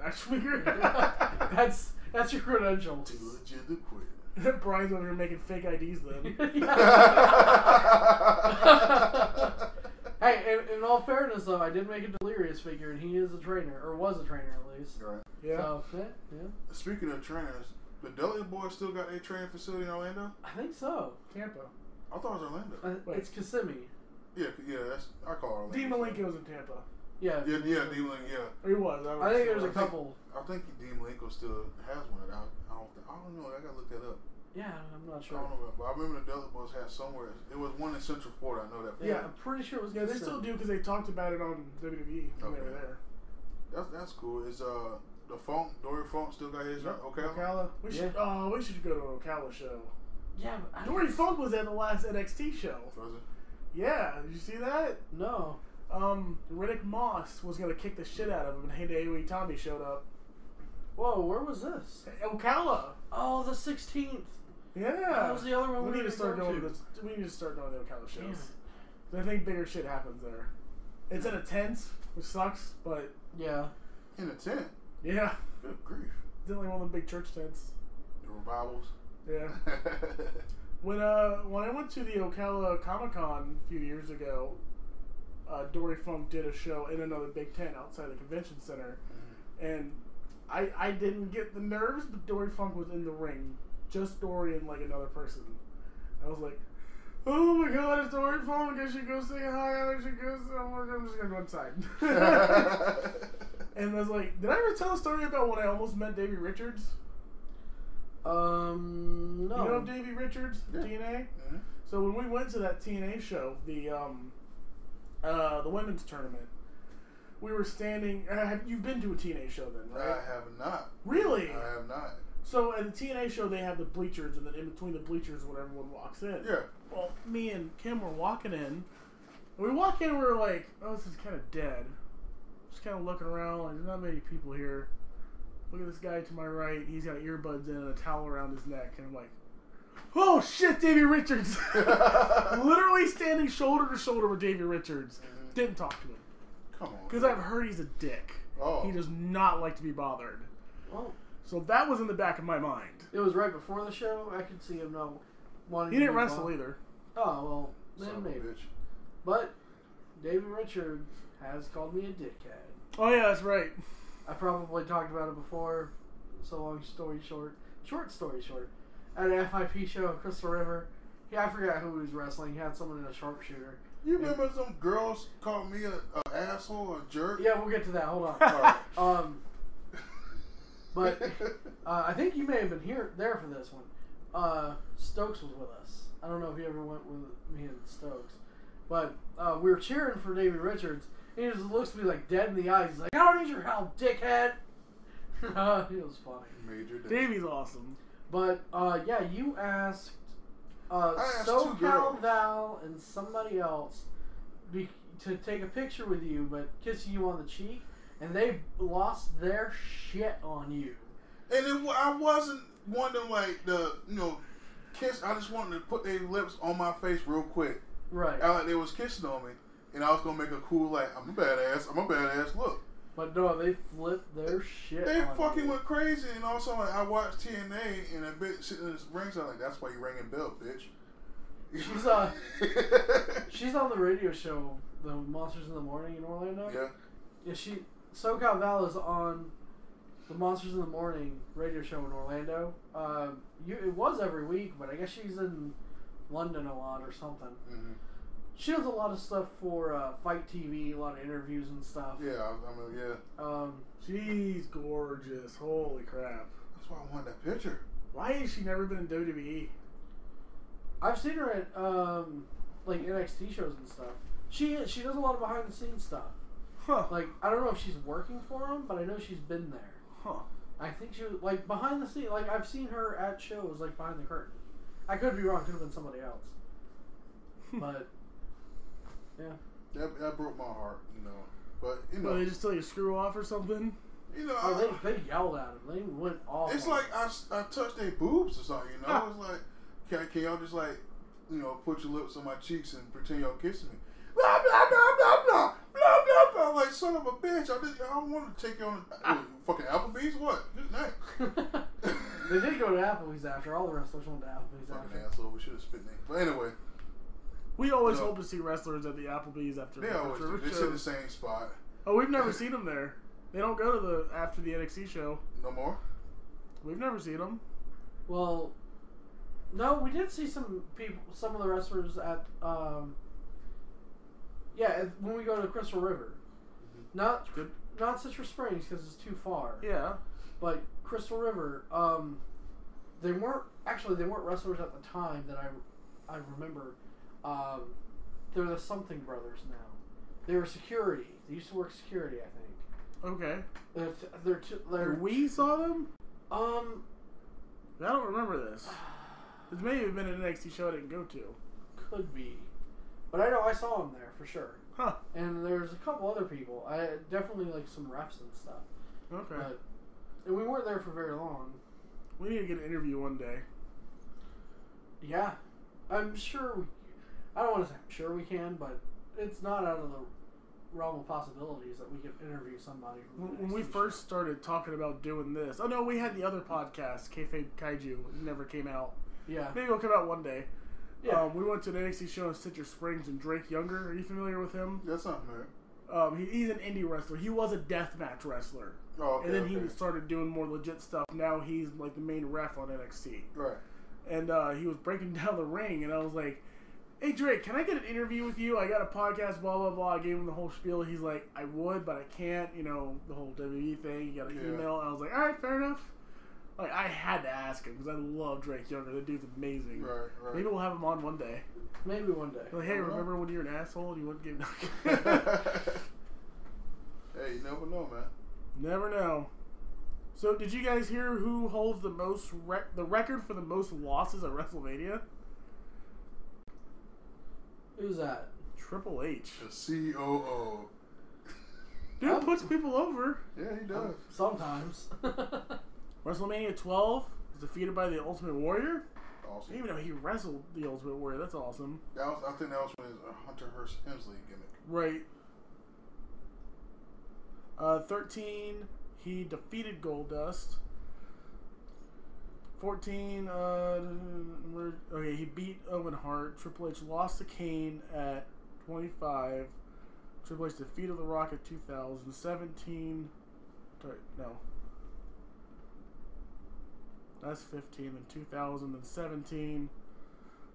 Action figure. that's that's your credential. Too legit to quit. Brian's over here making fake IDs then. hey, in, in all fairness, though, I did make a delirious figure, and he is a trainer, or was a trainer at least. Right. Yeah. So yeah, yeah, Speaking of trainers, the Dudley Boys still got a training facility in Orlando. I think so. Tampa. I thought it was Orlando. Uh, It's Kissimmee. Yeah, yeah, that's I call it Orlando. Dean Malenko's in Tampa. Yeah. Yeah, yeah, Dean Malenko, yeah. He was. I, I think there's a I think- couple. I think Dean Malenko still has one. I, I don't. I don't know. I gotta look that up. Yeah, I'm not I sure. don't know, but I remember the Dudley Boys had somewhere. It was one in Central Florida. I know that. for Yeah, Yeah. I'm pretty sure it was. Yeah, they still do because they talked about it on WWE when they Okay. were there. That's that's cool. Is uh the Funk Dory Funk still got his okay? Ocala. We should. Yeah. Oh, we should go to an Ocala show. Yeah, but I don't Dory Funk was at the last NXT show. Was it? Yeah, did you see that? No. Um, Riddick Moss was gonna kick the shit out of him, and Hideo Itami showed up. Whoa, where was this? Ocala. Oh, the 16th. Yeah. That was the other one We we need to start going going. to. To this, we need to start going to the Ocala shows. Damn I think bigger shit happens there. It's in a tent, which sucks, but Yeah. In a tent. yeah, Good grief. it's in like one of the big church tents. The revivals. Yeah. When uh when I went to the Ocala Comic Con a few years ago, uh, Dory Funk did a show in another big tent outside the convention center, and I I didn't get the nerves, but Dory Funk was in the ring, just Dory and like another person. I was like, oh my god, it's Dory Funk! I should go say hi. I should go. Say, I'm just gonna go inside. and I was like, did I ever tell a story about when I almost met Davey Richards? Um, no. You know Davey Richards, Yeah. TNA. Mhm. So when we went to that TNA show, the um, uh, the women's tournament, we were standing. Uh, have you've been to a TNA show then, right? I have not. really? I have not. So at the TNA show, they have the bleachers, and then in between the bleachers, when everyone walks in. Yeah. Well, me and Kim were walking in. We walk in, we are like, "Oh, this is kind of dead." Just kind of looking around, like there's not many people here. Look at this guy to my right. He's got earbuds in and a towel around his neck, and I'm like, "Oh shit, Davey Richards!" Literally standing shoulder to shoulder with Davey Richards. Mm-hmm. Didn't talk to him Come on. because I've heard he's a dick. Oh. He does not like to be bothered. Well, So that was in the back of my mind. it was right before the show. I could see him not wanting He didn't be wrestle involved. either. Oh, well, then Son maybe. bitch. But David Richards has called me a dickhead. Oh yeah, that's right. I probably talked about it before. So long story short, short story short, at an FIP show at Crystal River. Yeah, I forgot who he was wrestling. He had someone in a sharpshooter. You remember some girls called me a, a asshole, a jerk? Yeah, we'll get to that. Hold on. Um, but uh, I think you may have been here there for this one. Uh, Stokes was with us. I don't know if you ever went with me and Stokes, but uh, we were cheering for David Richards. And he just looks at me like dead in the eyes. He's like, "I don't need your help, dickhead." uh, it was funny. Major day. Davey's awesome. But uh, yeah, you asked uh, I asked SoCal. Val and somebody else be, to take a picture with you, but kissing you on the cheek, and they lost their shit on you. And it, I wasn't one of like the you know kiss. I just wanted to put their lips on my face real quick. Right. I like they was kissing on me, and I was gonna make a cool like I'm a badass. I'm a badass. Look, But no, they flipped their shit. they on fucking you. went crazy. And also like I watched TNA and a bitch sitting in this ring. So I'm like, that's why you ringing bell, bitch. She's uh, she's on the radio show, the Monsters in the Morning in Orlando. yeah. Yeah, she SoCal Val is on the Monsters in the Morning radio show in Orlando. Um, you, it was every week, but I guess she's in London a lot or something. hmm She does a lot of stuff for uh, Fight TV, a lot of interviews and stuff. Yeah. I, I mean, yeah. Um, She's gorgeous. Holy crap. That's why I wanted that picture. Why has she never been in E? WWE? I've seen her at um, like NXT shows and stuff. She she does a lot of behind the scenes stuff. Huh. Like I don't know if she's working for him, but I know she's been there. Huh. I think she was like behind the scene. Like I've seen her at shows, like behind the curtain. I could be wrong. Could have been somebody else. but yeah, That, that broke my heart, you know. But you know, Well, they just tell you screw off or something? you know, oh, I- they, they yelled at him. They went off. It's like I, I, s- I touched their boobs or something, you know. Ah. It's like, can, can y'all just like, you know, put your lips on my cheeks and pretend y'all kissing me? Blah blah blah blah blah blah blah blah. Like son of a bitch, I didn't. I don't want to take you on uh, fucking Applebee's. What? Good night. they did go to Applebee's after. All the wrestlers went to Applebee's fucking after. asshole. We should have spit name. But anyway, We always No. hope to see wrestlers at the Applebee's after, they always after do. They sit in the same spot. Oh, we've never seen them there. They don't go to the after the NXT show. No more. We've never seen them. Well, no, we did see some people, some of the wrestlers at, um, yeah, when we go to Crystal River. Not Good. not Citrus Springs because it's too far. Yeah. But Crystal River, um, they weren't actually they weren't wrestlers at the time that I I remember. Um, they're the Something Brothers now. They were security. They used to work security, I think. Okay. They're, t- they're, t- they're We saw them. um I don't remember this. This may have been an NXT show I didn't go to. could be, but I know I saw them there for sure. Huh. And there's a couple other people. I definitely like some refs and stuff. Okay. But and we weren't there for very long. we need to get an interview one day. Yeah, I'm sure. We, I don't want to say I'm sure we can, but it's not out of the realm of possibilities that we could interview somebody. From When, when we first started talking about doing this, oh no, we had the other podcast, Kayfabe Kaiju. It never came out. yeah, Maybe it'll come out one day. Yeah, Um, we went to an NXT show in Citrus Springs, and Drake Younger. Are you familiar with him? That's not fair. Um, he, he's an indie wrestler. He was a deathmatch wrestler, Oh, okay, and then okay. he started doing more legit stuff. Now he's like the main ref on NXT, right. and uh, he was breaking down the ring, and I was like. Hey Drake, can I get an interview with you? I got a podcast, blah blah blah. I gave him the whole spiel. He's like, I would, but I can't. You know, the whole WWE thing. You got an Yeah. email. And I was like, all right, fair enough. Like I had to ask him because I love Drake Younger. The dude's amazing. Right, right. Maybe we'll have him on one day. maybe one day. Like, hey, I don't know. remember when you were an asshole and you wouldn't give? hey, you never know, man. Never know. So, did you guys hear who holds the most rec- the record for the most losses at WrestleMania? Who's that? Triple H. The COO. Dude Um, puts people over. Yeah, he does. Sometimes. WrestleMania 12 was defeated by the Ultimate Warrior. I Awesome. didn't even know he wrestled the Ultimate Warrior. That's awesome. That was, I think that was when his Hunter Hearst Helmsley gimmick. Right. Uh, 13, he defeated Goldust. 14, uh, okay, he beat Owen Hart. Triple H lost to Kane at 25. Triple H defeated The Rock at 2017. Sorry, no. That's 15. in 2017.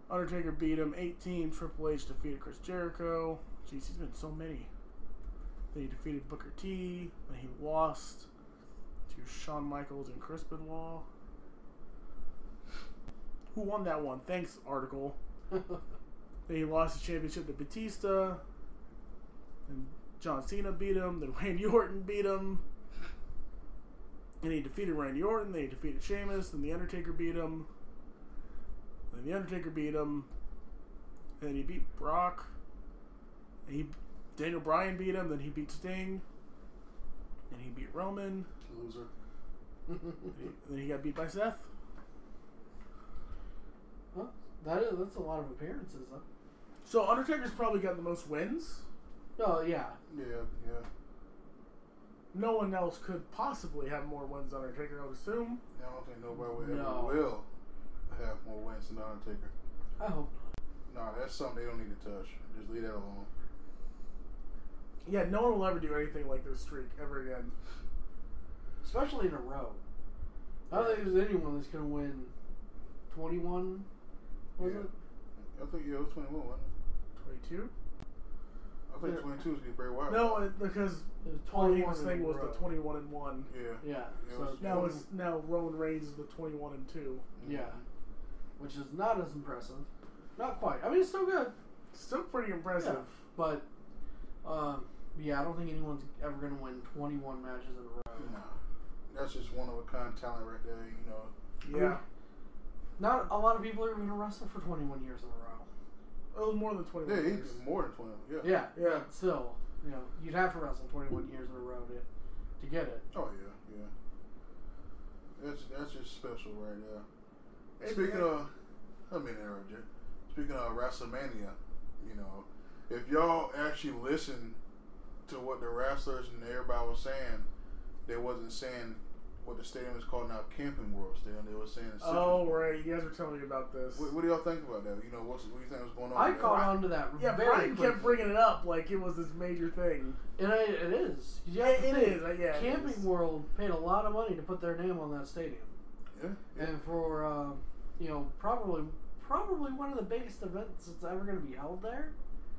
Undertaker beat him 18. Triple H defeated Chris Jericho. Jeez, he's been so many. Then he defeated Booker T. Then he lost to Shawn Michaels and Chris Benoit. Who won that one? Thanks, article. Then he lost the championship to Batista. And John Cena beat him. Then Randy Orton beat him. And he defeated Randy Orton. Then he defeated Sheamus. Then The Undertaker beat him. Then The Undertaker beat him. And then he beat Brock. And he Daniel Bryan beat him. Then he beat Sting. And he beat Roman. Loser. And he- then he got beat by Seth. well, that is that's a lot of appearances. Huh? So Undertaker's probably got the most wins. Oh yeah, Yeah, yeah. No one else could possibly have more wins than Undertaker, I would assume. I don't think nobody will ever No. will have more wins than Undertaker. I hope not. No, that's something they don't need to touch. Just leave that alone. Yeah, no one will ever do anything like this streak ever again. especially in a row. I don't think there's anyone that's gonna win twenty-one. Was Yeah. it? I think yeah, it was 21, wasn't it? 22? I think 22 is get Bray Wyatt. No, it, because Paul 21 Heyman's thing was the 21 and 1. Yeah. Yeah. It So was- Now 20 it's now Roman Reigns is the 21 and 2. Yeah. which is not as impressive. Not quite. I mean, it's still good, Still pretty impressive. but um, yeah, I don't think anyone's ever gonna win twenty-one matches in a row. Nah. That's just one of a kind talent right there, you know. Yeah. Not a lot of people are gonna wrestle for twenty-one years in a row. It was more than 21 Yeah, years. more than 20. Yeah. Yeah, Yeah. still, you know, you'd have to wrestle twenty-one years in a row to to get it. Oh, yeah, yeah. That's that's just special right there. Speaking of, I mean, interject. Speaking of WrestleMania, you know, if y'all actually listen to what the wrestlers and everybody was saying, they wasn't saying what the stadium is called now, Camping World Stadium. They were saying it's Oh, Bowl. right. You guys were telling me about this. What, what do y'all think about that? You know, what's, what do you think was going on? I caught on to that Yeah, very Brian quickly. kept bringing it up like it was this major thing. And I, it is. Yeah, have it think, is, uh, yeah, Camping is. World paid a lot of money to put their name on that stadium, Yeah, yeah. and for uh, you know probably probably one of the biggest events that's ever going to be held there.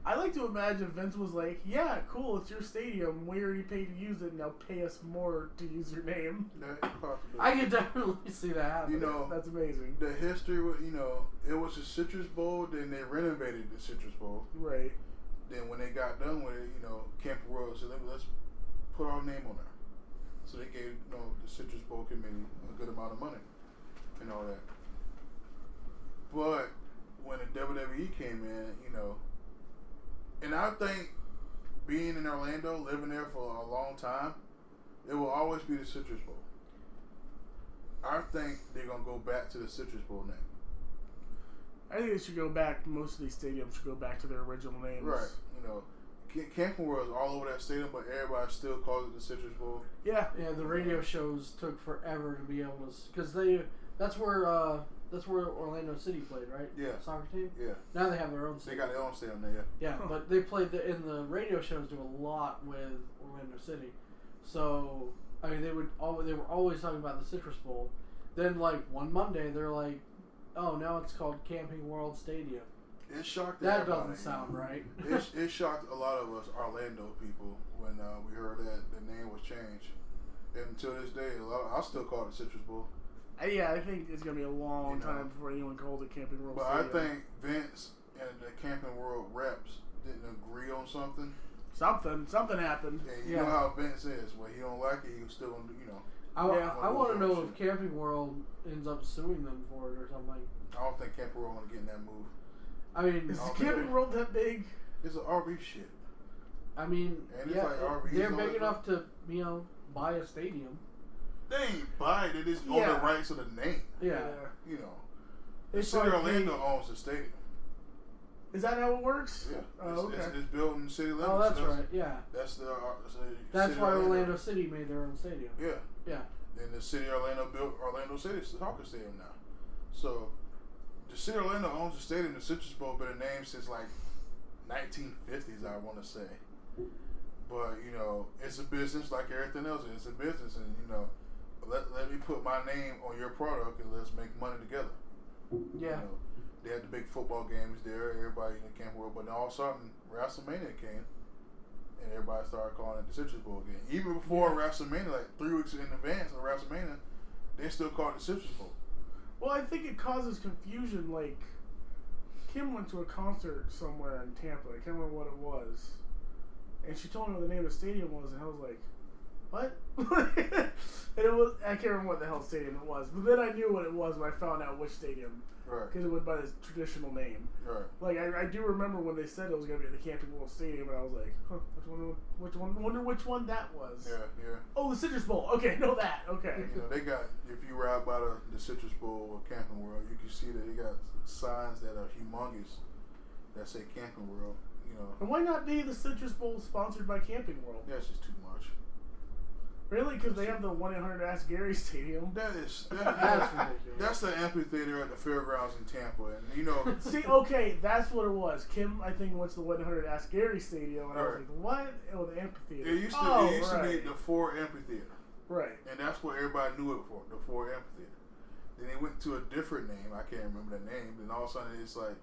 I like to imagine Vince was like, "Yeah, cool, it's your stadium. We already paid to use it. Now pay us more to use your name." I could definitely see that happen. You know, That's amazing. the history, wa- you know, it was the Citrus Bowl, then they renovated the Citrus Bowl. Right. Then when they got done with it, you know, Camp World said, Let me, let's put our name on there. So they gave you know the Citrus Bowl committee a good amount of money and all that. But when the WWE came in, you know, and I think being in Orlando, living there for a long time, it will always be the Citrus Bowl. I think they're gonna go back to the Citrus Bowl name. I think they should go back. Most of these stadiums should go back to their original names. Right. You know, Ca- Camping World is all over that stadium, but everybody still calls it the Citrus Bowl. Yeah. Yeah, the radio shows took forever to be able to, because they that's where uh that's where Orlando City played, right? Yeah. Soccer team. Yeah. Now they have their own. They City. got their own stadium there. Yeah. Yeah, Huh. but they played the, in the radio shows do a lot with Orlando City. So I mean, they would always they were always talking about the Citrus Bowl. Then like one Monday, they're like, "Oh, now it's called Camping World Stadium." It shocked That everybody. doesn't sound right. it, it shocked a lot of us Orlando people when uh, we heard that the name was changed. And to this day, a lot I still call it Citrus Bowl. I, yeah, I think it's gonna be a long You know. time before anyone calls it Camping World But I think Vince and the Camping World reps didn't agree on something. something something happened. And you Yeah. know how Vince is. When he don't like it, he's still gonna, you know. I, Yeah. I want to know if Camping World ends up suing them for it or something. I don't think Camping World want to get in that move. I mean, Is Oh, Camping. World that big? It's an RV shit. I mean, And it's yeah, like RVs they're big enough to you know buy a stadium. They ain't buy it. They just own Yeah. the rights to the name. Yeah, You know. They The city of probably Orlando paid- owns the stadium. Is that how it works? Yeah. Oh, it's, okay. it's, it's built in city limits. oh, that's right. Yeah, That's the. Uh, that's city why of Orlando City made their own stadium. Yeah. Yeah, And the city of Orlando built Orlando City Soccer Stadium now. So the city of Orlando owns the stadium. The Citrus Bowl been a name since like 1950s, I want to say. But you know, it's a business like everything else. It's a business, and you know, let, let me put my name on your product and let's make money together. yeah. You know, they had the big football games there. Everybody in the camp world, but then all of a sudden WrestleMania came, and everybody started calling it the Citrus Bowl again. Even before WrestleMania, like three weeks in advance of WrestleMania, they still called it the Citrus Bowl. Well, I think it causes confusion. Like Kim went to a concert somewhere in Tampa. I can't remember what it was, and she told me what the name of the stadium was, and I was like, "What?" and it was I can't remember what the hell stadium it was, but then I knew what it was when I found out which stadium Right. because it went by this traditional name. Right. Like I, I do remember when they said it was gonna be at the Camping World Stadium, and I was like, huh, which one? Which one? Wonder which one that was. Yeah. Yeah. Oh, the Citrus Bowl. Okay, know that. Okay. You know, they got if you ride by the, the Citrus Bowl or Camping World, you can see that they got signs that are humongous that say Camping World. You know, And why not be the Citrus Bowl sponsored by Camping World? that's just too much. Really? Because they have the 1 800 Ask Gary Stadium. That is that, That's ridiculous. that's the amphitheater at the fairgrounds in Tampa, and you know. See, okay, that's what it was. Kim, I think, went to the 1 800 Ask Gary Stadium, and I was like, what? Oh, the amphitheater. It used to, oh, it used right. to be the Ford Amphitheater, Right. and that's what everybody knew it for, the Ford Amphitheater. Then they went to a different name. I can't remember the name. Then all of a sudden, it's like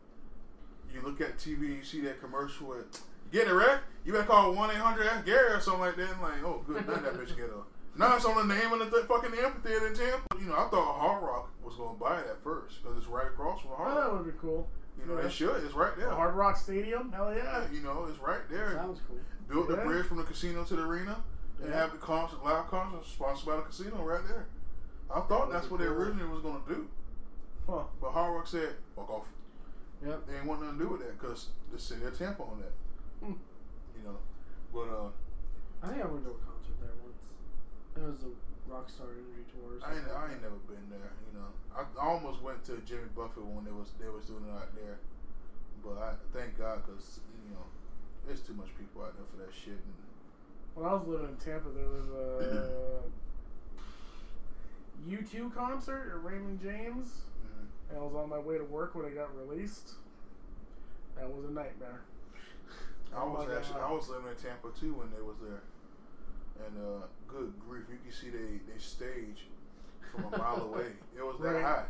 you look at TV, and you see that commercial with "Get it wrecked." You better call one eight hundred Ask Gary or something like that. And like, oh, good, none of that bitch get up. Now it's on the name of the th- fucking amphitheater in Tampa. You know, I thought Hard Rock was gonna buy it at first because it's right across from Hard Oh, Hard that would be cool. You know, yeah. they should. It's right there. The Hard Rock Stadium? Hell yeah. Yeah, you know, it's right there. Sounds cool. Built the bridge from the casino to the arena and Yeah. have the concert, live concert sponsored by the casino right there. I thought that's what they originally was going to do, Huh. but Hard Rock said, "Fuck off." Yep. They ain't want nothing to do with that because the city of Tampa on that. You know, but uh, I think I went to a concert there once. It was a Rockstar Energy Tour. I ain't. I ain't never been there. You know, I, I almost went to Jimmy Buffett when they was they was doing it out there, but I thank God because you know, there's too much people out there for that shit. And, When I was living in Tampa, there was a U2 concert at Raymond James. mm, And I was on my way to work when it got released. That was a nightmare. I Oh was actually God. I was living in Tampa too when they was there, and uh, good grief, you can see they they stage from a mile away. It was that Right. high.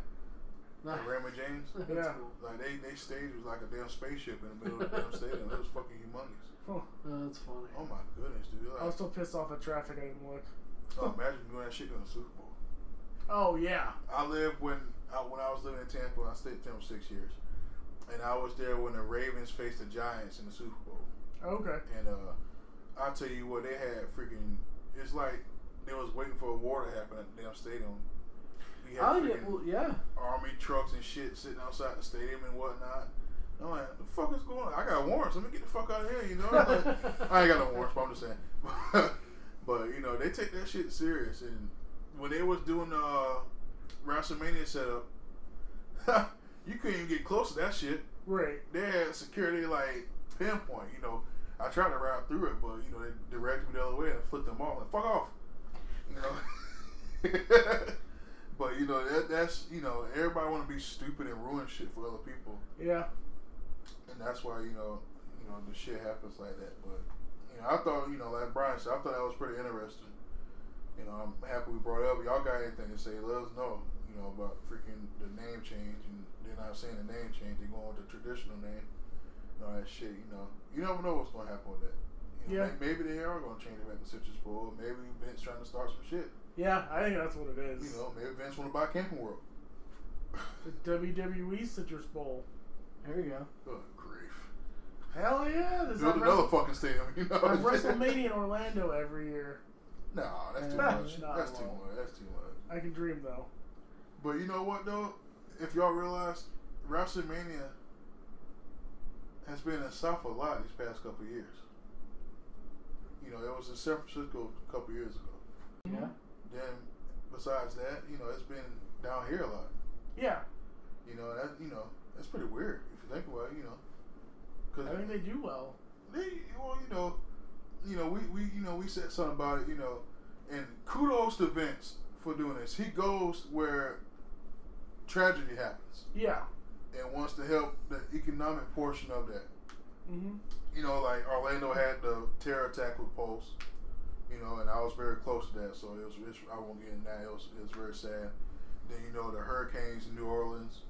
Nice. At Raymond James, Yeah. cool. like they they stage was like a damn spaceship in the middle of the damn stadium. It was fucking humongous. Huh. Uh, that's funny. Oh my goodness, dude! I Like, was so pissed off at traffic I didn't look. oh, imagine doing that shit during the Super Bowl. Oh yeah. I lived when I, when I was living in Tampa. I stayed in Tampa six years, and I was there when the Ravens faced the Giants in the Super Bowl. Okay. And uh, I tell you what, they had freaking. It's like they was waiting for a war to happen at the damn stadium. We had freaking it, well, yeah. army trucks and shit sitting outside the stadium and whatnot. I'm like, the fuck is going on? I got warrants. Let me get the fuck out of here, you know? Like, I ain't got no warrants, but I'm just saying. but, you know, they take that shit serious. And when they was doing the uh, WrestleMania setup, you couldn't even get close to that shit. Right. They had security, like, pinpoint, you know. I tried to ride through it, but, you know, they directed me the other way and flipped them off. Like, fuck off. You know? but, you know, that, that's, you know, everybody want to be stupid and ruin shit for other people Yeah. and that's why you know, you know, the shit happens like that. But you know, I thought, you know, like Brian said, I thought that was pretty interesting. You know, I'm happy we brought it up. Y'all got anything to say? Let us know. You know about freaking the name change, and they're not saying the name change. They're going with the traditional name. And all that shit. You know, you never know what's going to happen with that. You know, Yeah. may- Maybe they are going to change it back to Citrus Bowl. Maybe Vince trying to start some shit. Yeah, I think that's what it is. You know, maybe Vince want to buy Camping World. The WWE Citrus Bowl. There you go. Good grief. Hell yeah! There's Build another Wrestle- fucking stadium. You know. there's WrestleMania in Orlando every year. No, that's too much. That's too well. much. That's too much. I can dream though. But you know what though? If y'all realize WrestleMania has been in South a lot these past couple of years. You know, it was in San Francisco a couple of years ago. Yeah. Then besides that, you know, it's been down here a lot. Yeah, You know, that you know, that's pretty weird if you think about it. You know, because I think they do well. they, well, you know, you know, we, we, you know, we said something about it, you know, and kudos to Vince for doing this. He goes where tragedy happens Yeah. And wants to help the economic portion of that. hmm You know, like Orlando had the terror attack with Pulse, you know, and I was very close to that, so it was, it's, I won't get in that. It was, it was very sad. Then you know the hurricanes in New Orleans.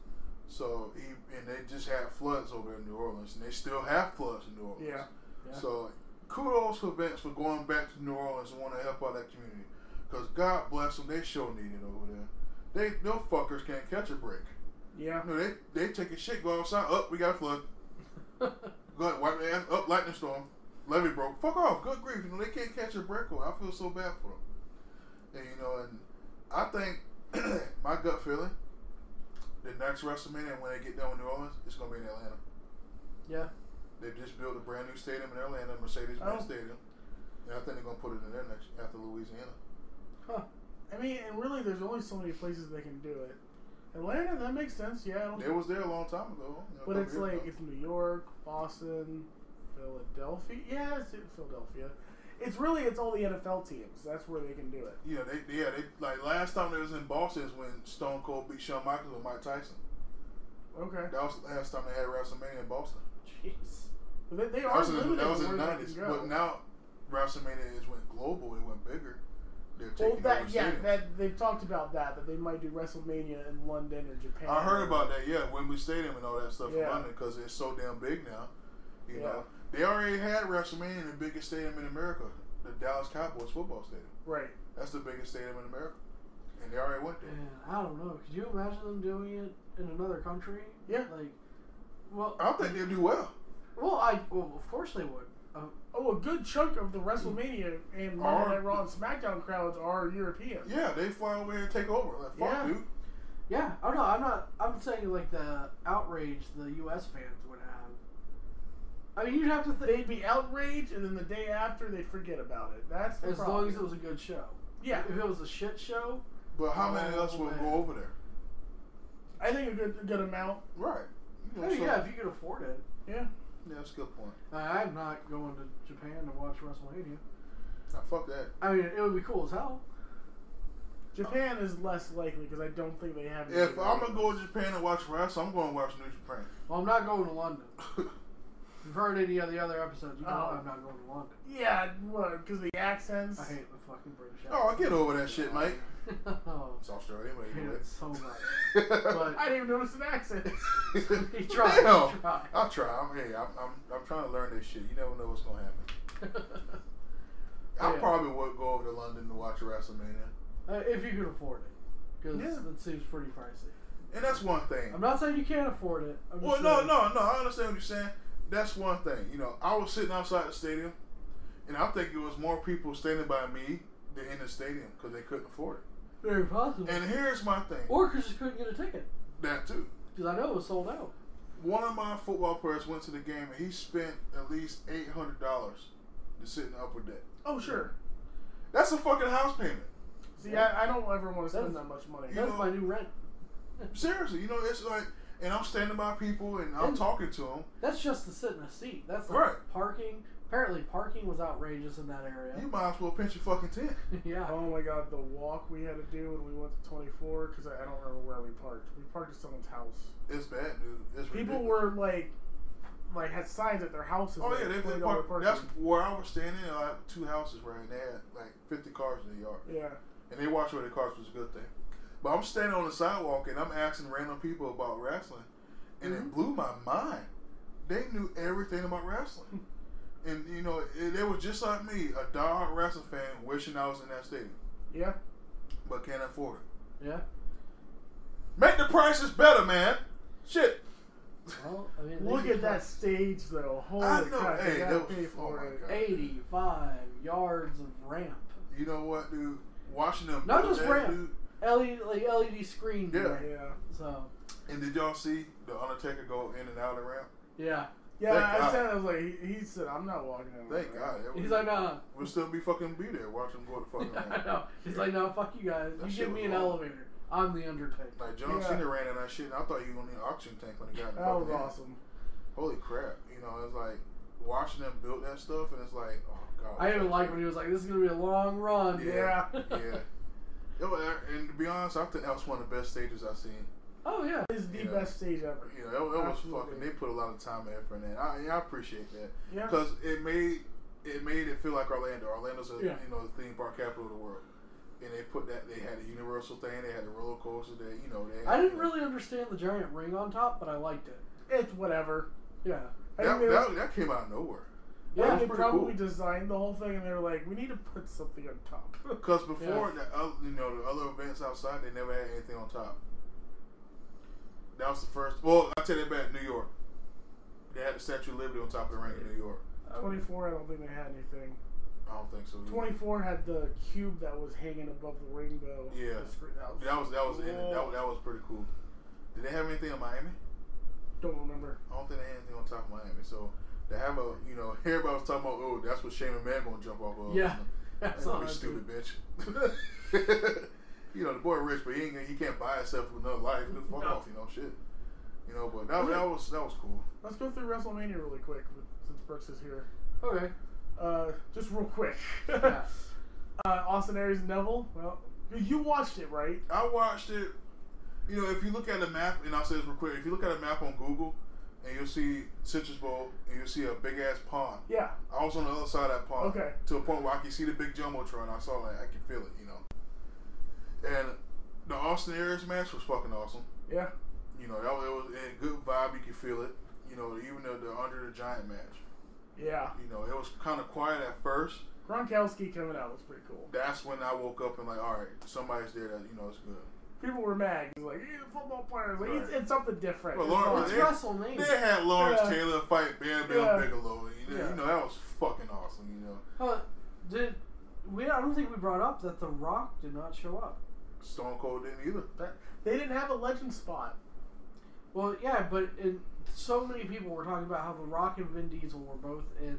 So he and they just had floods over in New Orleans, and they still have floods in New Orleans. Yeah. Yeah. So kudos for Vince for going back to New Orleans and want to help out that community. Cause God bless them, they sure need it over there. They no fuckers can't catch a break. Yeah. Know, they they take a shit, go outside, up, we got a flood. Go ahead, wipe their ass, up, lightning storm, levee broke. Fuck off, good grief. You know, they can't catch a break. I feel so bad for them. And you know, and I think my gut feeling, the next WrestleMania when they get done with New Orleans, it's gonna be in Atlanta. yeah. They just built a brand new stadium in Atlanta, Mercedes-Benz Oh. Stadium. And I think they're gonna put it in there next after Louisiana. Huh. I mean, and really, there's only so many places they can do it. Atlanta, that makes sense. Yeah. it was there a long time ago. you know, But it's like ago. it's New York, Boston, Philadelphia. Yeah, it's Philadelphia. It's really it's all the NFL teams. That's where they can do it. Yeah, they yeah they like last time they was in Boston is when Stone Cold beat Shawn Michaels with Mike Tyson. Okay. That was the last time they had WrestleMania in Boston. Jeez. But they, they That are was in, that was in the nineties. But now WrestleMania is went global. It went bigger. They're well, taking that over yeah, stadiums. that they've talked about that that they might do WrestleMania in London or Japan. I heard about that. Yeah, Wembley Stadium and all that stuff Yeah. in London because it's so damn big now. You Yeah. know, they already had WrestleMania in the biggest stadium in America, the Dallas Cowboys football stadium. Right. That's the biggest stadium in America, and they already went there. Man, I don't know. Could you imagine them doing it in another country? Yeah. Like, well, I think they'll do well. well, I well, of course they would. Oh, a good chunk of the WrestleMania and mm. Monday Are- Night Raw and SmackDown crowds are European. Yeah, they fly over here and take over. Like, fuck, Yeah. dude. yeah. Oh no, I'm not. I'm saying like the outrage the U.S. fans would have. I mean, you'd have to think They'd be outraged, and then the day after they'd forget about it. That's the as problem. long as it was a good show. Yeah. If it was a shit show, But how many of us Oh, will go over there? I think a good a good amount. Right. You know, I mean, so- yeah, if you could afford it. Yeah. Yeah, that's a good point. I'm not going to Japan to watch WrestleMania. Now, fuck that. I mean, it would be cool as hell. Japan is less likely because I don't think they have. If I'm gonna go to Japan and watch wrestling, I'm going to watch New Japan. Well, I'm not going to London. If you've heard any of the other episodes, you know Oh. I'm not going to London. Yeah, what? Because the accents. I hate the fucking British. oh, I get over that shit, mate. Oh, It's Australia, I hate anyway. it so much. But I didn't even notice an accent. he tried. Damn. He tried. I'll try. I'm, hey, I'm, I'm, I'm trying to learn this shit. You never know what's gonna happen. I Yeah. probably would go over to London to watch WrestleMania, Uh, if you could afford it, because Yeah. that seems pretty pricey. and that's one thing. I'm not saying you can't afford it. I'm just Well, no, saying- no, no. I understand what you're saying. That's one thing. You know, I was sitting outside the stadium, and I think it was more people standing by me than in the stadium because they couldn't afford it. Very possible. And here's my thing. or because just couldn't get a ticket. that too. Because I know it was sold out. One of my football players went to the game and he spent at least eight hundred dollars to sit in the upper deck. Oh sure. That's a fucking house payment. See, I, I don't ever want to spend that much money. You That's know- my new rent. Seriously, you know, it's like, and I'm standing by people and I'm And- talking to them. That's just to sit in a seat. That's like Right. parking. Apparently, parking was outrageous in that area. You might as well pinch your fucking tent. yeah. Oh my god, the walk we had to do when we went to 24 because I, I don't remember where we parked. We parked at someone's house. It's bad, dude. It's People ridiculous. were like, like had signs at their houses. Oh like, yeah, they, they $20 park, that's where I was standing. I had two houses right, and they had like 50 cars in the yard, yeah. and they watched where their cars was a good thing. But I'm standing on the sidewalk and I'm asking random people about wrestling, and Mm-hmm. it blew my mind. They knew everything about wrestling, and you know it, it was just like me, a diehard wrestling fan, wishing I was in that stadium, Yeah. but can't afford it. Yeah. Make the prices better, man. Shit. Well, I mean, Look at that try stage though. Holy I know. crap! Hey, that gotta was- pay oh for my it. God. 85 yards of ramp. You know what, dude? Watching them. Not just that, ramp. dude. LED, like LED screen. Yeah. Yeah. So, And did y'all see the Undertaker go in and out of the ramp? yeah. Yeah, Thank I God. said I was like, he, he said, I'm not walking in. Thank God. It He's was- like, nah. We'll still be fucking be there watching him go to fucking I ramp. know. He's like, no, fuck you guys. That you shit give me was an long. elevator. I'm the Undertaker. Like John Yeah. Cena ran in that shit, and I thought he was on the auction tank when he got in the That was fucking in. awesome. Holy crap! You know, it's like watching them build that stuff, and it's like, oh god. I even like when he was like, this is going to be a long run. Yeah, Yeah. yeah. It was- and to be honest, I think that was one of the best stages I've seen. Oh, yeah. It's the Yeah. best stage ever. You know, it, it was fucking. They put a lot of time and effort in it. I, I appreciate that Yeah. because it made it made it feel like Orlando. Orlando's a Yeah. you know the theme park capital of the world, and they put that. They had a Universal thing. They had a roller coaster. They you know they. I didn't really understand the giant ring on top, but I liked it. It's whatever. Yeah. I That, think they, that, that came out of nowhere. yeah, they probably cool. designed the whole thing and they were like, we need to put something on top. Because before the oth- you know the other events outside, they never had anything on top. That was the first. Well, I tell you about New York. They had the Statue of Liberty on top of the ring in New York. 24, I don't think they had anything. I don't think so. either. 24 had the cube that was hanging above the ring, though. Yeah. The screen- that was, That was that was cool. That, was- that was pretty cool. Did they have anything in Miami? Don't remember. I don't think they had anything on top of Miami. So to have a you know everybody was talking about oh that's what Shane McMahon gonna jump off of. Yeah. That's That's all you stupid bitch. you know the boy rich, but he ain't he can't buy himself another life. Just fuck No. off, you know shit. You know, but that, that was that was cool. Let's go through WrestleMania really quick since Brooks is here. Okay. Uh, just real quick. Yeah. uh, Austin Aries and Neville. Well, you watched it, right? I watched it. You know, if you look at the map, and I'll say this real quick, if you look at a map on Google, and you'll see Citrus Bowl, and you'll see a big ass pond. Yeah. I was on the other side of that pond. Okay. To a point where I can see the big jumbotron. I saw like I can feel it, you know. And the Austin Aries match was fucking awesome. Yeah. You know, that was, it was a good vibe. You could feel it. You know, even the, the Andre the Giant match. Yeah. You know, it was kind of quiet at first. Gronkowski coming out was pretty cool. That's when I woke up and like, all right, somebody's there that you know is good. People were mad. He's like, yeah, football players. Like, it's, Right. it's something different. Well, It's Lawrence- It's they- WrestleMania. They had Lawrence Yeah. Taylor fight Bam Bam Yeah. Bigelow. You know, Yeah. you know, that was fucking awesome. You know, Huh, did we? I don't think we brought up that The Rock did not show up. Stone Cold didn't either. That- they didn't have a legend spot. Well, yeah, but in, so many people were talking about how The Rock and Vin Diesel were both in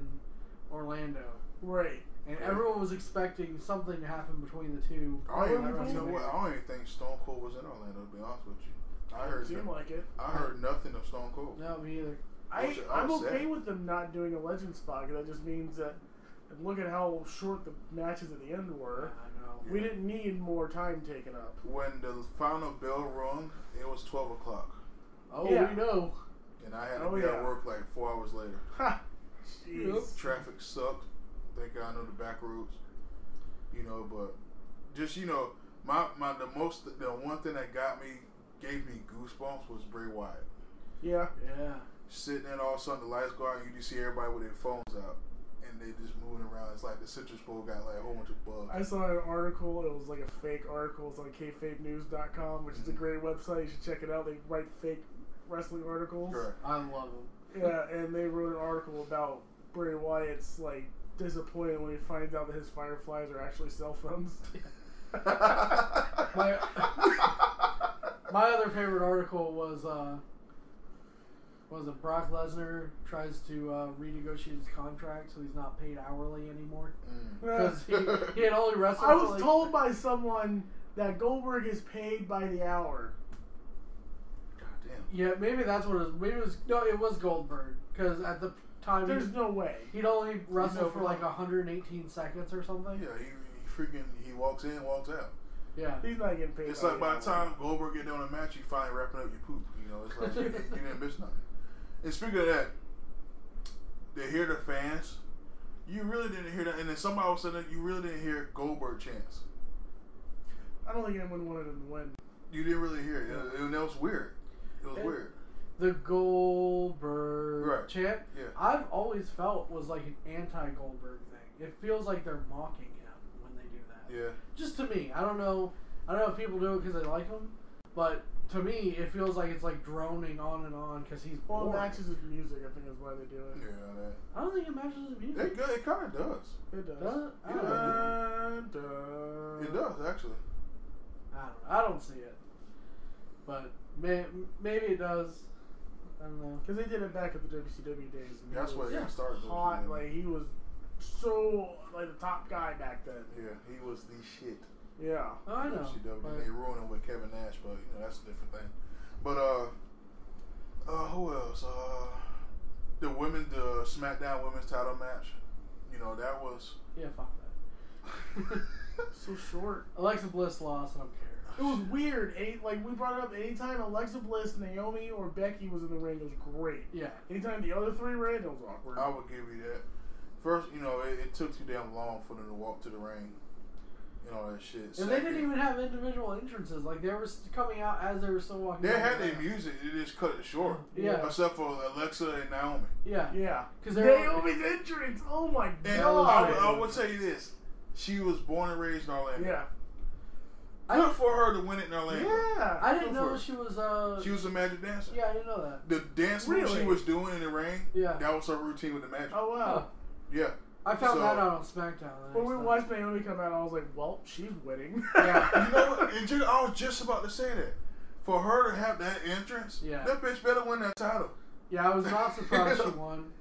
Orlando, Right. and everyone was expecting something to happen between the two. I don't Oh, even, you know what? I don't even think Stone Cold was in Orlando. To be honest with you, I heard. Seemed no- like it. I heard nothing of Stone Cold. No, me either. I, was- I I'm was okay sad. with them not doing a legend spot because that just means that. And look at how short the matches at the end were. I know. We didn't need more time taken up. When the final bell rung, it was twelve o'clock, Oh, Yeah. we know. and I had to Oh, be yeah. at work like four hours later. Ha! Jeez. Traffic sucked. Thank God I know the back roads. You know, but just you know, my my the most the one thing that got me gave me goosebumps was Bray Wyatt. Yeah. Yeah. Sitting there, all of a sudden the lights go out, and you just see everybody with their phones out, and they just moving around. It's like the Citrus Bowl got like a whole bunch of bugs. I saw an article. It was like a fake article. It's on kayfabenews.com, which is a Mhm. great website. You should check it out. They write fake wrestling articles. Correct. I love them. Yeah, and they wrote an article about Bray Wyatt's like disappointed when he finds out that his fireflies are actually cell phones. My, my other favorite article was uh, was it Brock Lesnar tries to uh, renegotiate his contract so he's not paid hourly anymore because he, he had only wrestled. I was like- told by someone that Goldberg is paid by the hour. God damn. Yeah, maybe that's what it was. Maybe it was no, it was Goldberg because at the time There's no way. he'd only wrestle for like 118 seconds or something. Yeah, he, he freaking he walks in, walks out. Yeah. He's not getting paid. It's like by the time Goldberg get done a match, you finally wrapping up your poop. You know, it's like you, you didn't miss nothing. And speaking of that, they hear the fans. You really didn't hear that, and then somebody was saying that you really didn't hear Goldberg chants. I don't think anyone wanted him to win. You didn't really hear it, it, and that was weird. It was It- weird. The Goldberg Right. chant, Yeah. I've always felt was like an anti-Goldberg thing. It feels like they're mocking him when they do that. Yeah. Just to me, I don't know. I don't know if people do it because they like him, but to me, it feels like it's like droning on and on because he's Well, it boring. matches his music. I think is why they do it. Yeah, that, I don't think it matches his music. it, go- it kind of does. It does. Does it? I Yeah. don't. Dun, dun. It does actually. I don't, I don't see it, but may, maybe it does. I don't know. Because they did it back at the WCW days. and That's was where Yeah. started. hot. Like he was so like the top guy back then. yeah, he was the shit. Yeah. Oh, I know. WCW. but- They ruined him with Kevin Nash, but you know that's a different thing. But uh, uh, who else? Uh, the women, the SmackDown Women's Title match. You know that was. yeah, fuck that. So short. Alexa Bliss lost. I don't care. It was weird. Any, like we brought it up. Anytime Alexa Bliss, Naomi, or Becky was in the ring, it was great. Yeah. Anytime the other three were in, it was awkward. I would give you that. First, you know, it, it took too damn long for them to walk to the ring. And all that shit. And they didn't even have individual entrances. Like they were coming out as they were still walking. They had the their music. They just cut it short. Yeah. Except for Alexa and Naomi. Yeah. Yeah. Because Naomi's Naomi's entrance. Oh my And That I, was god. I will tell you this: she was born and raised in Orlando. Yeah. Good for her to win it in Orlando. Yeah. I didn't Go know she was. uh She was a magic dancer. Yeah, I didn't know that. The dance move she was doing in the ring, Yeah. that was her routine with the magic. Oh wow. Yeah. I found So- that out on SmackDown. When we time. watched Naomi come out, I was like, well, she's winning. Yeah. You know what? And ju- I was just about to say that. For her to have that entrance, Yeah. that bitch better win that title. Yeah, I was not surprised she won.